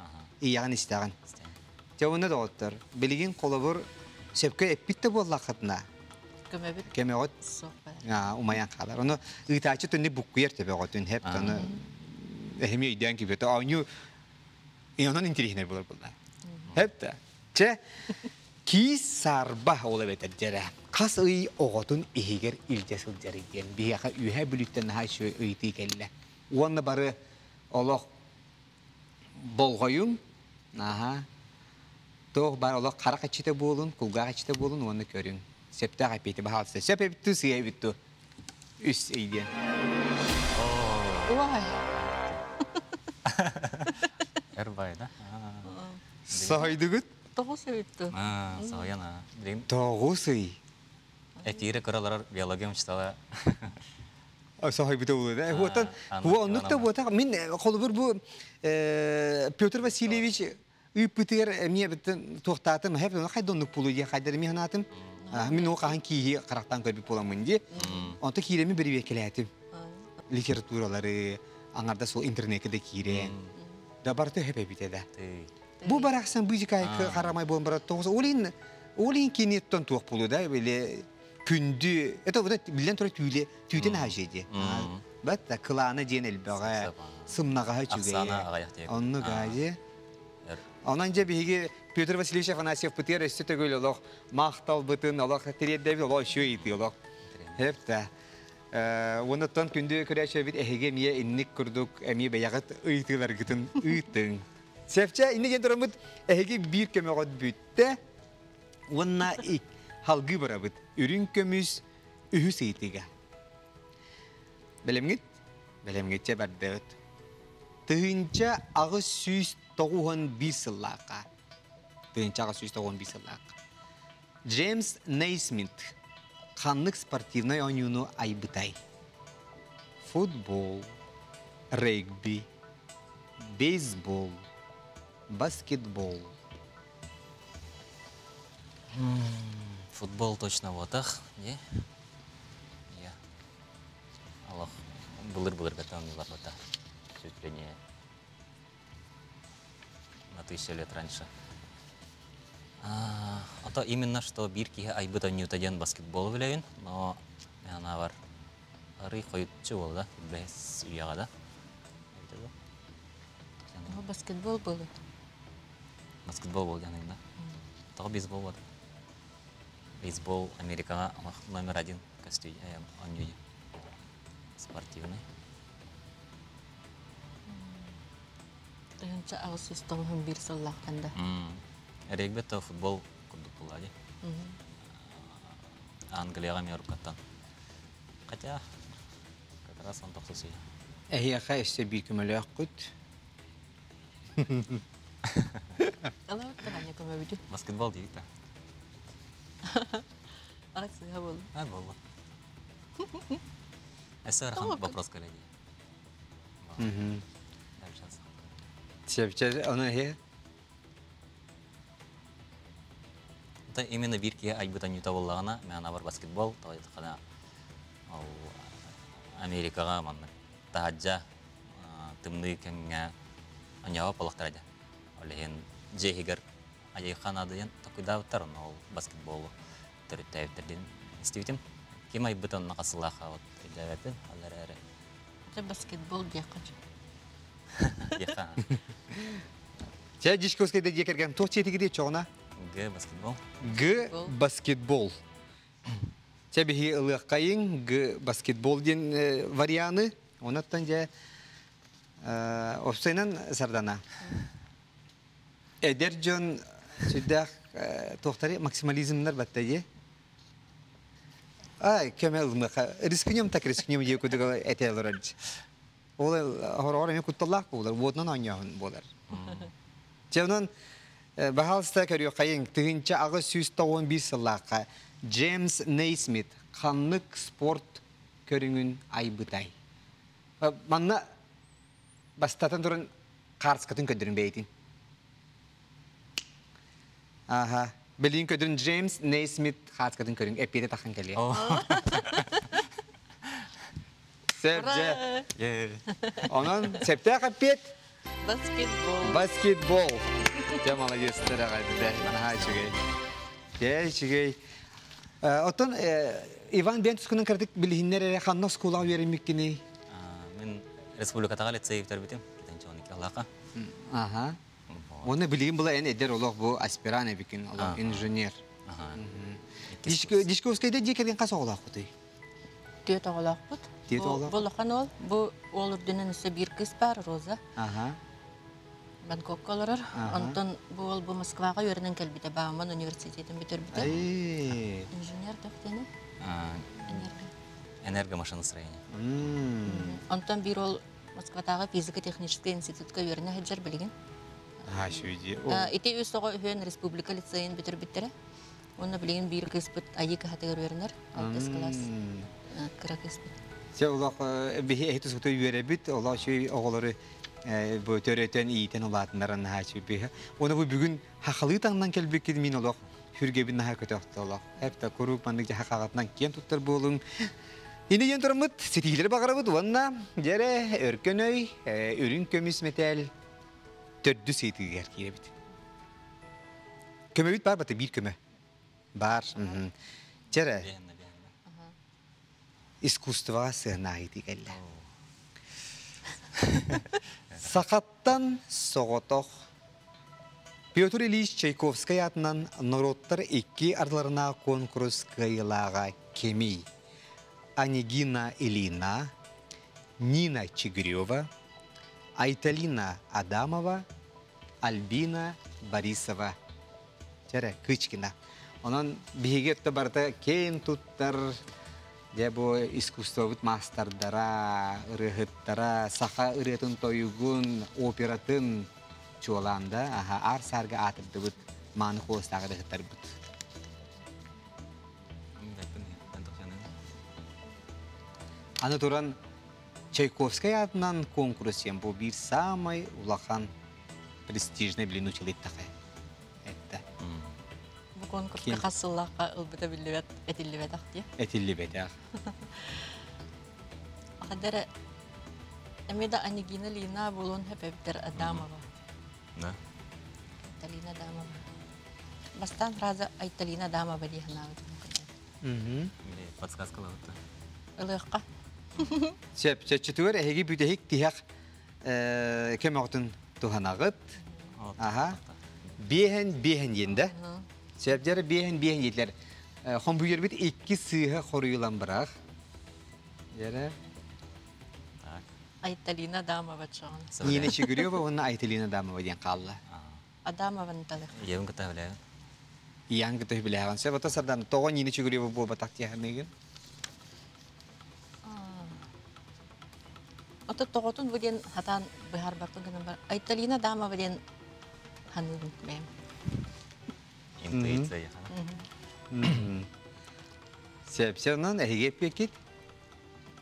Истаган. Істен. Жауына да оттар. Билигин колобур сепке эппитте болла. Көмөбіт Кеме от соқ бәлі. а умаян калар. Оны ытачы төнне буккуер тебе готун хеп тоны. Эхми идеян ки бета ауню. Ионан интересный булар булар. Хеп та. Че ки сарба ола бетер жере. Кас ый оготун ихигер илжесил жериген. Бияха үһә бүлүттен ха шу ыйты келле. Уонна бары олох болгоюн. Аха. Тох бар олох карак ачыта болун, кулга ачыта болун, уонна көрүн. Септа капети бахалса. Сепе битту сия битту. Үс эйден. Уай. Эрбай, да? Сойдугут. Тоғы сөйтті. А, сауяна. Білейм, Тоғус ый. әтиері көралар биология учтала. Сахай бите булды. да. Хуатан, аны хуа оннук та янама. буата. Мин холбур бу Петр Васильевич үпүтер мне биттен тохтатым. Хеп хай доннук булу ди хайдар ми ханатым. Мин о кахан ки карактан көрбүп боламын ди. Онта киреми бир векелетим. Литературалары аңарда сол интернетте кире. Да барты хеп бите да. Бу бараксан бузикай карамай болон барат тоғыз. Олин олин кинеттон туох да беле күндү. Это вот билен тура түйле түйтен хажеди. Мм. Бат да кыланы ден Сапа. сымнага тек. Онну. Эр. Онан же биги Петр Васильевич Афанасьев бутер өстө төгөл олох мактал бытын олох тиредде бил олох. Хеп та. Э, Онуттан күндү көрәшә бит эһеге мие инник күрдүк, эми бәягат ыйтылар гытын ыйтын. Сәфчә инне ген торамыт эһеге бир көмөгөт бүтте. Онна ик халгы барабыт. Үрүн көмүс үһүс ыйтыга. Белемгит? Белемгитче бардыт. Тыынча ағы сүйс тоғуын бір сыллақа. Тыынча ағы сүйс тоғуын бір сыллақа. Джеймс Нейсмит қанлық спортивной ойнуну айбытай. Футбол, регби, бейсбол, баскетбол. Футбол точно ватах, не? Я. Аллах. Былыр-былыр бетан бар бата. Чуть ли не на тысячу лет раньше. А, ото именно что бирки айбыта ньютаден баскетбол билейин, но ана бар. Ары койутчу бол да, бес уяга да. Баскетбол болу. Баскетбол бол яны да. Тағы бейсбол бар. Бейсбол Америкаға номер один костюм, он спортивный. Тыынча ағысыз тоғын бір сыллаққанда. М, Регби то футбол курдук булади. Англияға мен каттан. Хотя как раз он аққыт. Алау тағanya көмөбүдү. Баскетбол. Араксыға болу. А, болу. Әсі Tamam. архан вопрос коллеги. Дальше. Сәпчә, оны хе? Это именно бирки айбыта ньюта боллагана, мен бар баскетбол, тагы кана ал Америкага манны таһаджа тымны палактарда. Олеген жехигер аяй ханадыян такыдавтар ол баскетбол төрөттәйтердин истейтим. Ким айбыта накасылаха вот дәвәтен алар әре. Це баскетбол дияқачы. Яха. Сә дишкоскайда декерген тоқ четиге де чоғына? Г баскетбол. Г Баскетбол. Тебе ылық қайын Г баскетбол ден э, варианы. Онаттан же опсайнан сардана. Эдер жон сүддақ тоқтары максимализмнар батта же. Ай, көмел ылмықа. Рискінем так рискінем же көдігі әте олар. Ол хорор мен кутталлақ болар. Водынан ойнағын болар. Жонун бахалста көрү кайын тыгынча агы сүз тоон бир сыллака Джеймс Нейсмит ханнык спорт көрүңүн айбытай. Манна бастатын турун карскатын көдөрүн бейтин. Аха. Билин көдөрүн Джеймс Нейсмит карскатын көрүң эпиде тахан келе. Сеп же. Е. Онон септе капет Баскетбол. баскетбол. Те молодец тарагайды да. Ага чигей. Те чигей. Отон Иван бен түскүнүн кырдык билихиннер ханна скула беремиккини. Мен республикатага лицей битирбитим. Кетенче 12 алака. Оны билигин була эн эдер олох бу аспирана бикин, олох Ага. инженер. Дишковскайда дикерген кас оголак буты. Түйет оғылақпыт. Түйет оғылақ. Бұл оқан ол. Бұл ол үрдінен үсі бір кыз бар, Роза. Ага. Бангкок оларар. Ага. Онтон бұл ол бұл Москваға өрінен кәлбіті Бауман университетін бітір біті. Ай. Инженер дәқтені. А, Энергомашиностроение. М. Онтон бір ол Москвадағы физико-технический институтқа өріне хәджар білген. Ите өз республика лицейін бітір біттірі. Оны білген бір кыз біт айы кәтігір өрінер. Алтыс класс. Кіра біт. Се үйрәбит, олох шуй оголары бу төрөтөн иитен олатыннарын хачу бихи. Оны бу бүгүн хахалы таңнан келбек мин олох хүргебин наха көтөктө олох. Хепта куруп мандык хакагатынан кен туттар болуң. Ини ен турамыт, сетигилер багарабыт, ванна, жере, өркөнөй, өрүн көмүс метел, төрдү бар баты бир көмө. Бар. Бехенне, бехенне. искусствоға сыгнайды келді. Сақаттан соғотоқ. Петр Ильич Чайковский атынан народтар екі арларына конкурс кайылаға кеми. Анигина Илина, Нина Чигирева, Айталина Адамова, Альбина Борисова. Жаре, кычкина. Онан биһиге өттө барта кейин туттар же бу искусствовут мастардара, ырыхыттара, саха ырытын тойугун, оператын чуаланда, аха, ар сарга атырдыбыт, маны хостагы дыхыттарбыт. Аны туран Чайковский атынан конкурс ем бу бир самый улахан престижный блин училит тахы. Это М. Бұл конкурсқа қасыллаққа ұлбыта білдібет, әтілдібет ақ этилли бетах. Акадара Эмеда Анигина Лина булун хепептер Адамова. Да. Талина Адамова. Бастан фраза Айталина Адамова. Биле, подсказкалар отты. Илыqqa. Сеп, четвер эги бүтехик тихак э кемоктун туханагыт. Аха. Бехен бехен енде. Сәбдәр бехен бехен етлер. Хон бу yerбит икки сыйга хоруйлан бирак. Яра. Так. Айталина Адамова чаган. Нина Чигирева, оны Айталина Дамова ден қалла. А, Адамова нталык. Ебін кіта біләйін. Яң гыты биләгән. Сәбә та сардан тога Нина Чигирева бу батак тияһнеген. Ото тоготун буден хатан бихар бартын гынан бар. Айталина Адамова ден ханын бем. Интуиция яхана. Сәб сәрнан әһиге пекит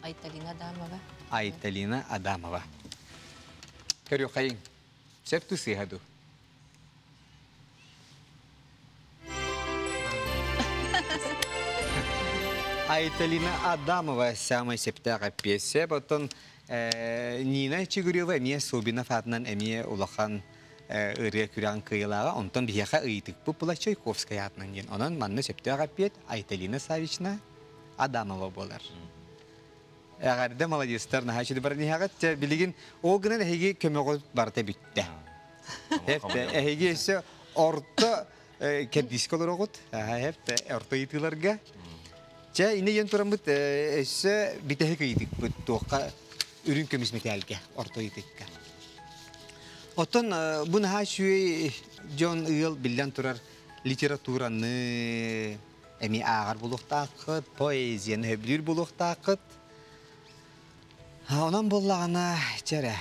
Айталина Адамова. Айталина Адамова. Көрү кайын. Сәб ту сыйгаду. Айталина Адамова самая септага песе, потом Нина Чигурева эмие Собинов атынан эмие улахан ыры күрән кыйлага, онтон бияха ыйтык бу була Чайковская атынан ген. Онан манны септага пет Айталина Савична Адамова болар. Әгәрдә молодецтар на хачы бар нихагат те билеген ол гына әһиге көмөгө барта битте. Хепте әһиге се орта кедискалар огот. Хепте орта итиларга. Че ине ен турамыт эсе битеһе кыйдык бу тока үрүн орта итикка. Отон бу на хачы Джон Ил билен турар литератураны эми агар булуктакыт, поэзияны хөблүр булуктакыт. Онан боллағана чәрі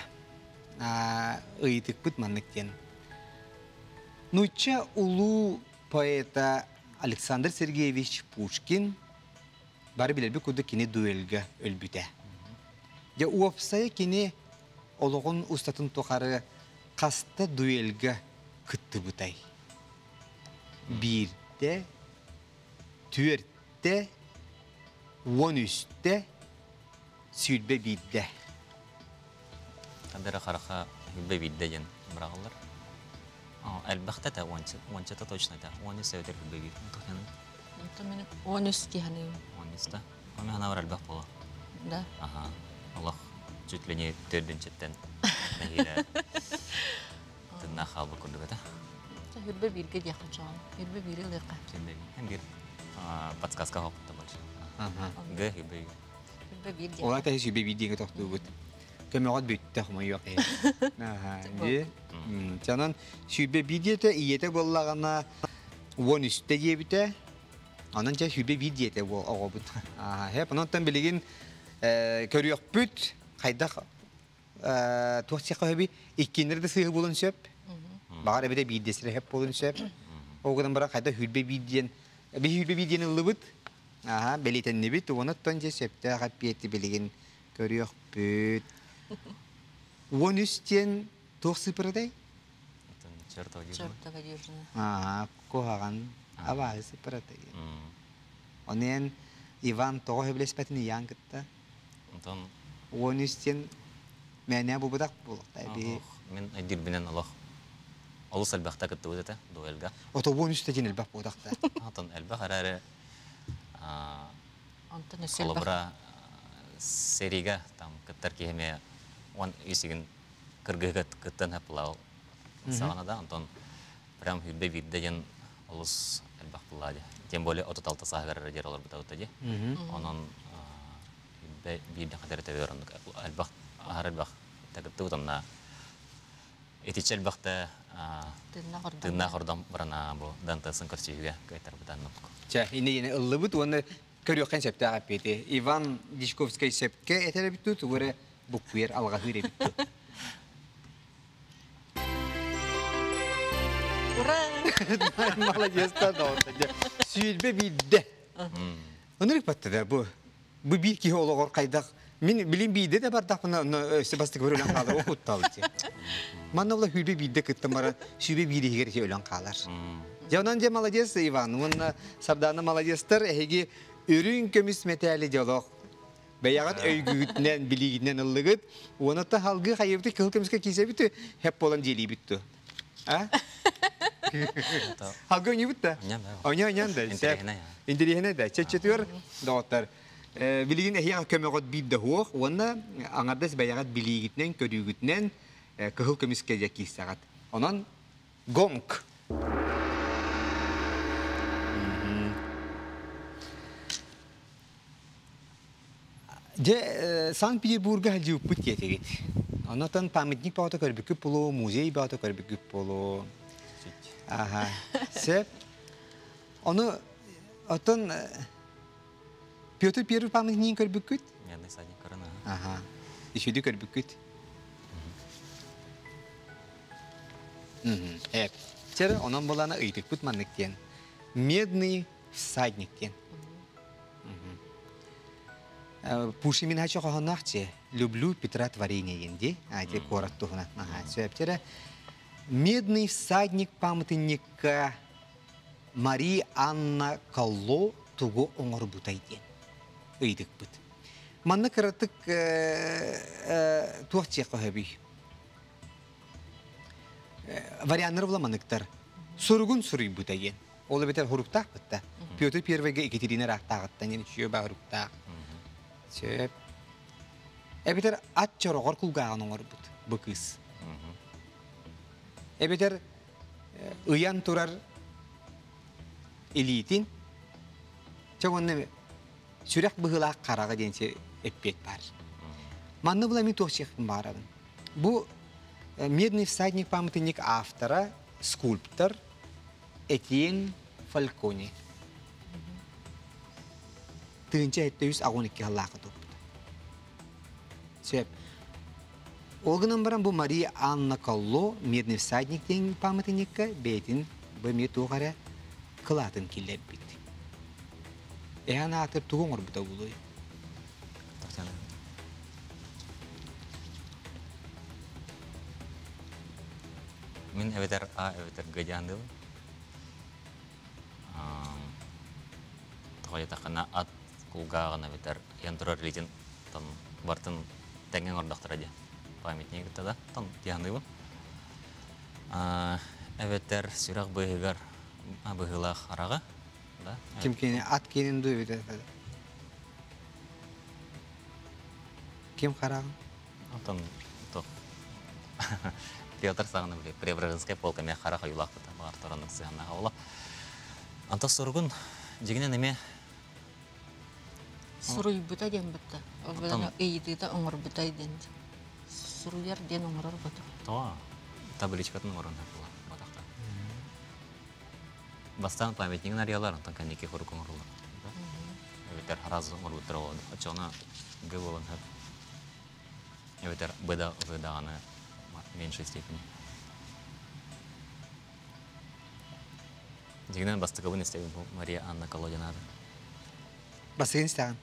ыйтык бұт манныктен. Нуча улу поэта Александр Сергеевич Пушкин бары билерби куды кини дуэлга өлбүтэ. Я уопсая кини ологун устатын тохары каста дуэлга кытты бутай. Бирде, түөртте, он үстте, сүйдбе бидде. Кандера хараха хүббе бидде ген бирағалар. Әлбәхтә тә ончата точно тә. Оны сәүдер хүббе бир. Тухен Онта мен он үс киханы ониста. Аны хана бар әлбәх була. да. Ага. Аллах чуть ли не төрдөнчеттен. Нәһирә. Тынна халбы күрдү бета. Хүрбе бирге дияхын чаган. Хүрбе бири лыка. Сенде һәм бир а, подсказка хакта больше. Ага. Г хүббе. Хүрбе бир дия. Ола та yok. Ага. Де. Жанан сүйбе биддете иете боллагана он үстте жебите. Анан жа сүйбе биддете бол огобут. Ага. Хеп онтан билигин көрүyok бүт. Кайдак э туакча көби иккинерде сыйы болун сөп. Багар эбите биддесире хеп болун сөп. Огудан бара кайда хүлбе бидден. Би хүлбе бидден ылыбыт. Ага, белитен не бит, оны тон же септе гаппиети билигин көрүyok бүт. Он үстен тоқ сыпырдай. Тын чертов ген. Чортага диржина. Ага, кохаган абай сыпырдай. Онен Иван тоғы хөблеспетini яңгытта. Онтон Он үстен мәне бубудак булыкта. Би Аллах, мен айдир бинен Аллах. Олус әлбәхтә кытты үтәтә дуэлга. ото он үстен жин элбак булыкта. Атын әлбәх арары а бак. колобра серига там кыттар кеме он исиген кыргыгы кыттан хаплау. Сагана да антон прям хүббе биддеген олус әлбәх булады. Тем более отот алты сагар дер алар бутау тади. Онон хүббе бидде кадәр тәверен әлбәх ахар әлбәх тагытты утамна. Этичел бахта Тынна хордан. барана бу дантасын көрсүйгө кайтар будан нутку. Ча, ине ине ыллыбыт, оны көрүөккен септе агаппети. Иван Дишковский сепке этере биттут, уре буквер алга хүре биттут. Ура! Молодец, да, да. Сүйілбе бейді. Онырық баттыда бұл. Бұл бір ки олығыр қайдақ. Мен бейді де бардақ бұна Себасты көрі өлен қалар, оқытталы те. Манна ола хүлбе бара, сүйбе қалар. Жаудан же молодец, Иван. Онна сабданы молодецтер, әйге үрін көміс метәлі жолық. Бәяғат өйгүтінен, білігінен ыллығыт. Оны та халғы қайырды кыл біті, хеп болан. А? İndirihine Ona anardas bayagat bilgi gitnen, körü gitnen. Kıhıl kömüs gelecek ki saat. Onun gong. Же Санкт-Петербурга хәлҗи пут кетегит. Анатан памятник баута көрбүкүп болу, музей баута көрбүкүп болу. Ага. Сеп. Оны отон Петр Первый памятник көрбүкүт. Медный садик корона. Ага. Ишүдү көрбүкүт. Мгм. Эп. Чер онон болана ыйтык пут манныктен. Медный всадниктен. Пуши мин хачо хонахче. Люблю Петра творения А те корот тухна. Ага. Сөптера. Медный всадник памятника Мария Анна Калло тугу оңор бутайден. Ыйдык бут. Манна кыратык туақче қохаби. Варианнар буламаныктар. Сургун суруй бутайен. Ол бетер хуруктақ бутта. Петр Первыйга Екатерина рақтағыттан ен үшеу ба хуруктақ. Сөп. Эбетер ат чорогор кулгаған оңор бут. Бу кыз. Эбетер ыян турар элитин чогонне сүрек быгылак карага денсе эппет бар. Манны була ми тохчехпин барабын. Бу э, медный всадник памятник автора, скульптор Этьен Фальконе. Тынча эттеюс агуникки халлака топ. Сөп. Олгынан баран бу Мария Анна Колло медный всадник памятникка бетин бу ми тугара кылатын киллер бит. Эһан атыр тугун орбута булуй. Мин эветер А, эветер Г диандыл. Тохой тақына ат кулгағын эветер янтурар ритин тан бартын тәңген ордақтыр аде. Памятник да тан диандыл. Эветер арага. Да. Ким кene ат кенин ду бит. Ким караган? Антон то Петр сагына биле Преображенская полка ме хара хаюлак та бар таранның сыгына аула. Анта соргун жигине неме Суруй бута ден бутта. Обалана эйдита оңор бута ден. Суруяр ден оңорор буту. тоа табличкатын батакта. Бастан памятнигин ариялар антон канеке хорукун орула. Эветер харазы омор бутра олды. Ачона г болон хап. Эветер быда выдаганы в меньшей степени. Жигинен бастыгыбын истебин бу Мария Анна Колодина. Басыгын стаган.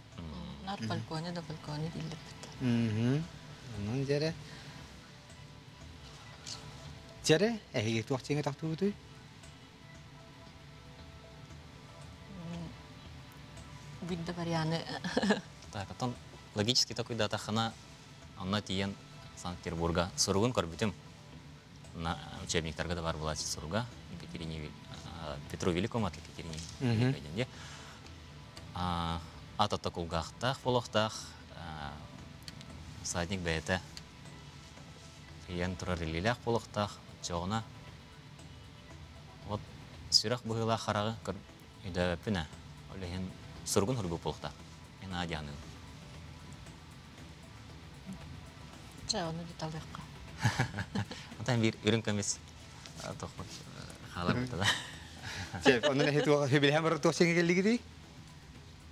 Нар балконе да балконе дилер бутта. Мгм. Онон жере. Жере эһиге туактыңа тактуу бутуй. Бидда варианы Так, потом логически такой дата хана анна тиен Санкт-Петербурга сургун көрбүтүм. На учебниктарга да бар была сурга Екатерине а, Петру Великому от Екатерине Мгм. Великой денде. А атата кулгахтах болохтах а, садник бәйті Ен турар лилях болохтах жоғына вот сүрах бұғыла қарағы көр үйді піне олеген сургун хургу болохтах мен адияны ча оны деталыакка. Атан бир үрін көмес тоқпат халар бітті да Жеп, онон эһи туга хөбилһәм бар туактыңа келдиги ди.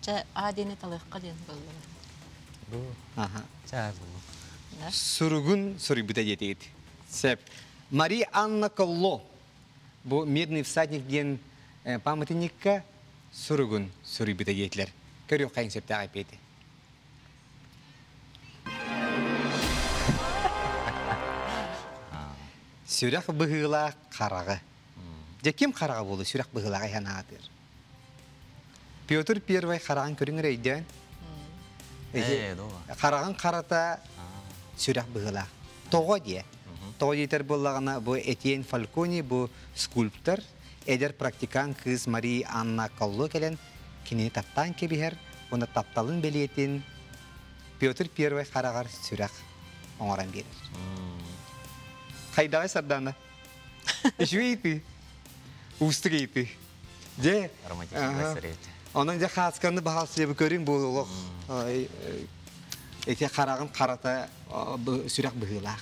Ча а ден талыакка ден болду. Аха. бұл Да? Суругун сурибута жетигит. Сеп. Мари Анна Колло. Бу мирный всадник ден э, памятникка суругун сурибута жетилер. Көрү кайын септе айпети. Сүрәк быгыла карагы. Же ким карага болду сүрәк быгылага янатыр. Петр Первый караган көрүңөр өйдөн. Э, дола. Караган карата сүрәк быгыла. Того дие. Того дитер боллагана бу Этьен Фалкони бу скульптор, эдер практикан кыз Мари Анна Колло келен кини таптан кебихер, оны тапталын белиетин Петр Первый карагар сүрәк оңоран берер. Хайдагы сардана. Романтический Ага. сырет Онан же хасканды бағал себі көрін бұл Эти қарағын қарата сүрек бұғылақ.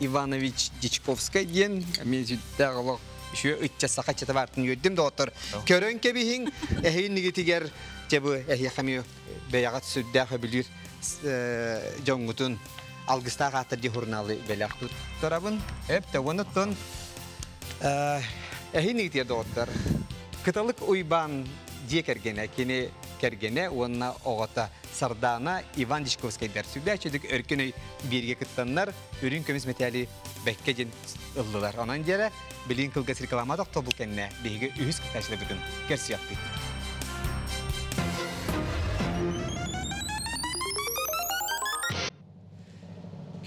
Иванович Дичковскай ден, мен жүттәғылық үші үтчә саха чета бартын өйдім де отыр. Көрін кебіхін әхейін негетігер дебу әхей қамы бәяғат сүддәқі білір жоңғытын алгыстағы аттыр де журналы бәләқ тұттарабын. Әп те оны тұн әхей негетер де отыр. Кыталык уйбан же кергене, кені кергене, онна оғата Сардана Иван Дишковскайдар. Сүгдә чөдік өркені берге кыттаннар, үрін көміз метәлі бәкке жен ылдылар. Онан жері білін кылгас рекламадық тобыл кәнне бейге үйіз бүгін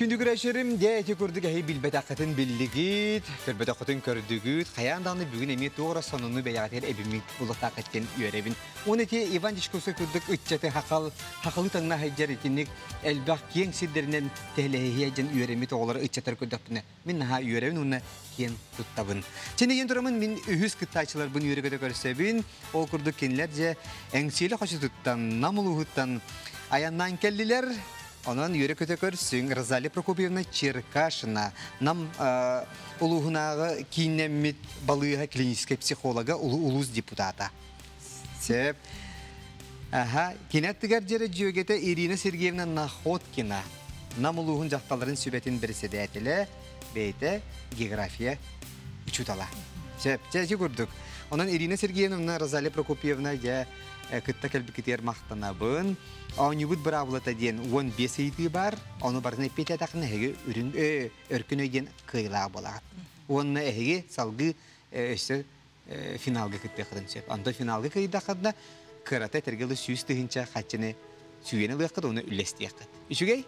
яппейді. Күндүгүр әшерим де эти күрдүк әйі билбет ақытын биллигит, көрбет ақытын көрдүгүт, қаянданы бүгін эми туғыра сонуну бәяғатер әбімін бұлықта ақыттен үйеребін. Оны те Иван Дишкосы күрдүк үтчеті хақал, хақалы таңна хайджар етінік әлбақ кең сиддерінен тәләхия жын үйереми тоғылары үтчетер көрдіптіні. Мен наха үйеребін, оны кен туттабын. Чені ен тұрамын, мен үхіз кыттайчылар бұн үйерегеді көрсебін, ол күрдік кенлер же әңсейлі қошы туттан, намылуғыттан, аяннан келділер, Онан йөрі көте көрсің Розалия Прокопьевна Черкашина, нам э, улуғынағы кейінеммет балыға клинический психолога, улуз депутата. Сеп. Аха, кинеттігер жері жүйегеті Ирина Сергеевна Находкина. Нам улуғын жақталарын сөбетін бірісі дәтілі, бейті география учутала. Сеп, жәжі көрдік. Онан Ирина Сергеевна Розалия Прокопьевна я кытта кәлбікетер мақтанабын. Аунибут бравлата ден 15 үйті бар, оны барына пете тақына әге үрін өркін өйден кыйла болады. Оны әге салғы өсі финалға күтпе қыдын сөп. Анда финалға кыйда қыдна кырата тергелі сүйіс түгінші қатчыны сүйені бұяқыд, оны үлесті яқыд. Үшігей?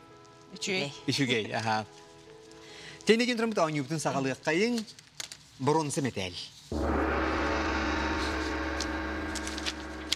Үчүй. Үшігей, аха. Тейнеген тұрмыд аунибутын сағалығы қайын бронсы метәл.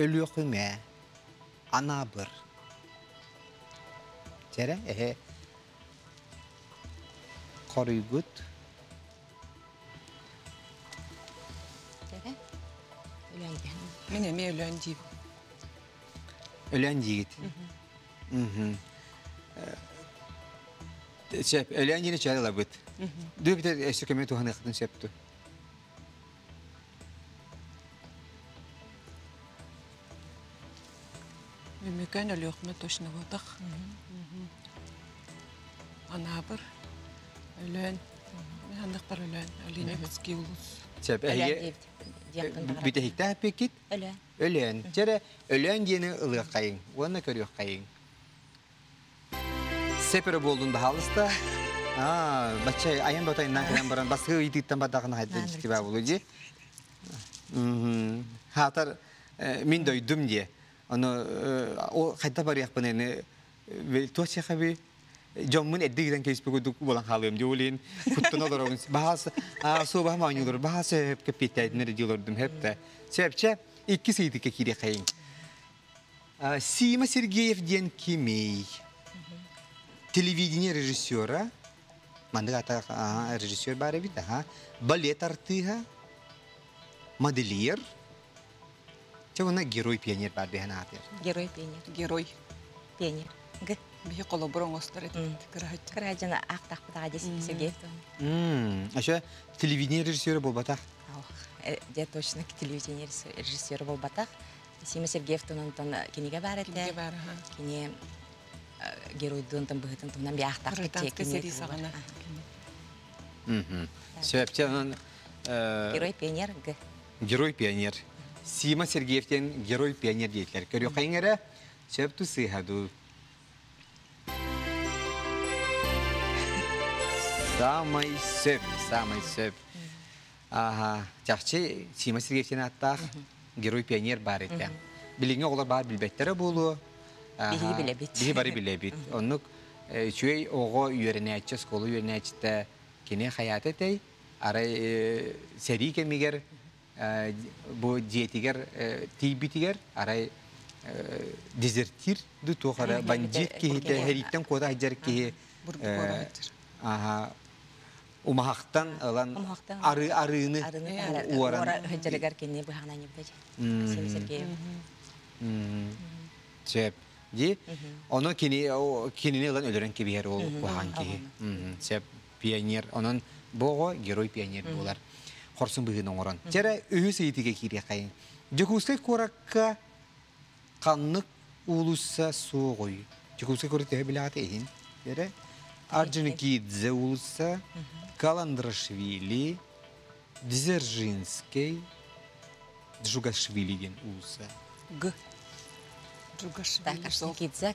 өлөкүмә, анабыр. Жәрә, әһе, корыйгут, Мен эме өлөн дейм. өлән жигит. Мгм. Сеп, өлән жине чәрә лабыт. Дөп бит эссе көмө туханы хатын септу. Мемекен өлөкмө точно бодак. Анабыр. Өлөн. Мен андактар өлөн. Өлиневский улус. Сеп, әйе, бит хиктә пекит. Өлә. Өлән. Жәрә, өлән жине ылык кайын. Оны көрүк кайын. Сепер болдун да халыста. А, бача аян батайынан кирен баран дистиба болуҗи. Мм. Хатар мин дойдум ди. Аны о хайда бар якпын эне. Вел тося хаби. Жоммун эддигден кейспег дук болан халым жолин. Куттан олорогун. Бахас а су бах маанюлар. Бахас хеп кепитайд нере дилордум хепте. Сепче икки сейдикке кире кайын. Сима Сергеев ден кимей. телевидение режиссера, мандата режиссер бар бит, ага, балет артыга, чагына герой пионер бар бе ханатыр. Герой пионер. Герой. Пионер. Г. Коло бурон. Кырахат. Мм, аша телевидение режиссера болбата. Де точно телевидение режиссері бол батақ. Сима Сергеевтің онтан кенеге бар Кинге әді. бар, ха. Кене геройды онтан бұғытын тұмнан бе ақтақ Гражданский серии сагана. Мм. Сөпче анан Герой пионер Г. герой пионер. Сима Сергеевтен герой пионер дейтлер. Көрү кайыңара сөптү сыйхаду. Самый сөп, самый сөп. Ага, Сима Сергеевтен аттах герой пионер бар экен. Билиңе олар бар билбеттері болу. Биһиги билебит. Биһи бары билебит. Оннук чүй ого үйренәче, сколу үйренәчте кене хаят этей. Арай сери кемигер бу диетигер тибитигер арай дезертир ду тухара Ага, бандит бе- ки хите бургер. хериттен кода хаҗар ки Бургер кода Ага. Умахтан алан ары арыны уара хыджарыгар кене бұғана не. Сима Сергеев. Сеп. Ди, оны кини о кинини алан өлөрөн кебиер ол кухан ки. Сеп пионер, онон бого герой пионер болар. Хорсун быгын оңорон. Жара үйүс итиге кире кайын. Жокуслай коракка каннык улусса соғой. Чекуска көрді білағаты ехін. Бере. Орджоникидзе улусса, Каландрашвили, Дзержинский, Джугашвилиген улусса. Г. Джугашвили. Такашны кидзе,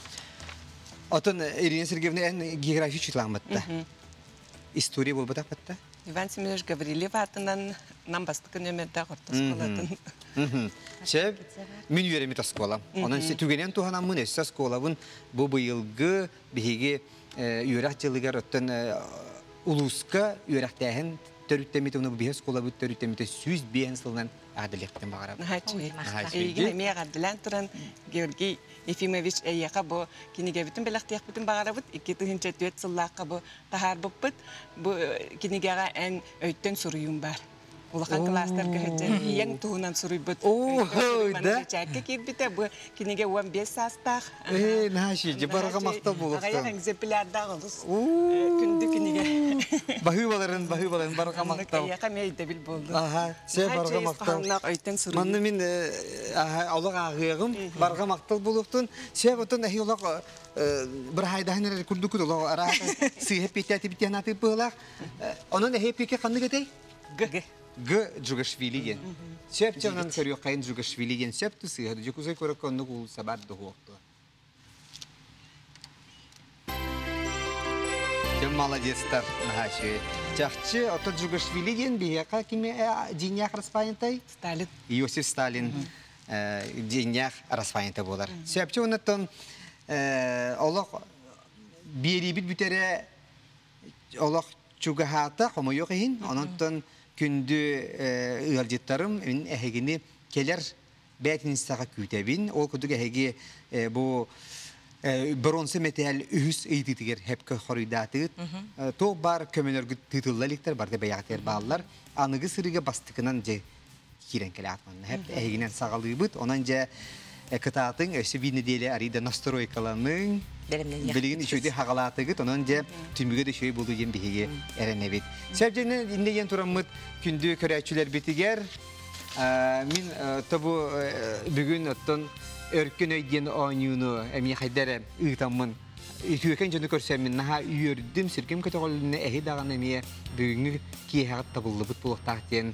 Отон Ирина Сергеевна эн география. Мгм. История батак батта. Иван Семенович Гаврилев атынан нам бастықы нөмерді қортас болатын. Сеп мен. Онан биһиге үйрәк жылыгар оттан улуска үйрәктәһен төрүттәмит уны бихес кола бу төрүттәмит сүз биен эмия гаддылан туран Георгий Ефимович эйяка бу киниге бүтүн белактыяк бүтүн багарабыт 2004 сыллаакка бу тахар буппут бу кинигега эң өйттөн суруюм бар. Улахан класстар кэхэжэн иең туһунан суруйбут. Да? Чакка кирбите бу киниге 15 састах. Э, нахи, же барга мактал Аян булыктан. экземплярда голус. Оо. Күндү киниге. Бахы баларын, бахы баларын барга мактал. Эйяка мейде бил болду. Аха, се барга мактал. Өйттөн суруйбут. Манны мин олог агыгым барга мактал булуктун. Се ботон эхи олог бір хайдаһын күлдүк олог ара сыйы питәти битәнаты булак. Онун эхи пике? Г. Г Джугашвилиген. Сеп чанан көрү кайын Джугашвилиген сеп ту сыйы жукузай көрө конну кул сабар дохукту. Тем молодецтар нахачы. Чахчы ото Джугашвилиген бияка киме диньяк распаянтай? Сталин. Иосиф Сталин деньях расфайнта болар. Сепче онаттан олох берибит бүтере олох чугахата yok ehin. Onuntan kündü ıgalcıtlarım min ehegini keler bätin sağa kütebin. Ol kudu ehegi bu bronze metal ühüs eyditiger hep kö horidatıt. To bar kömölörgü titullarlikler barda beyakter bağlar. Anıgı sırıga bastıkınan je kiren kele atmanın. Hep eheginen sağalıyıbıt. Onanca bir nedeli arida nastroykalanın Belimden Bilgin işöydü hagalatыгыт, онон же түмүгө да шөй болду ген биһиге эренебит. Сәбжене индеген тураммыт күндү көрәчүләр битигер. Мин табу бүгүн оттон өркөн өйден ойнуну эми хайдары ыйтаммын. Үйөкен жөндө көрсәм мин наха үйөрдүм сиркем көтөгөлүнө эһи даган эми бүгүнгү киһагат табылды бут булуктаактен.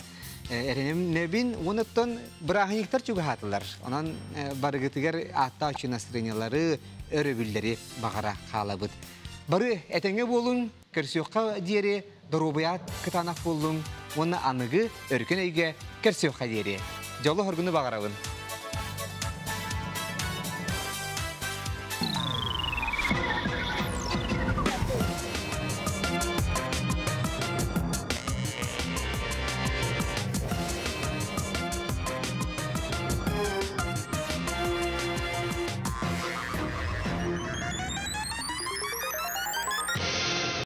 Небин уныттан брахниктар чуга хатылар. Онан барыгытыгер атта үчүн настроениялары, өрөбүллери багара халабыт. Бары этеңе болун, керсөкка диери, дорубаят кытанак болун, оны аныгы өркөн өйгө керсөкка диери. Жолу хоргуну багарабын.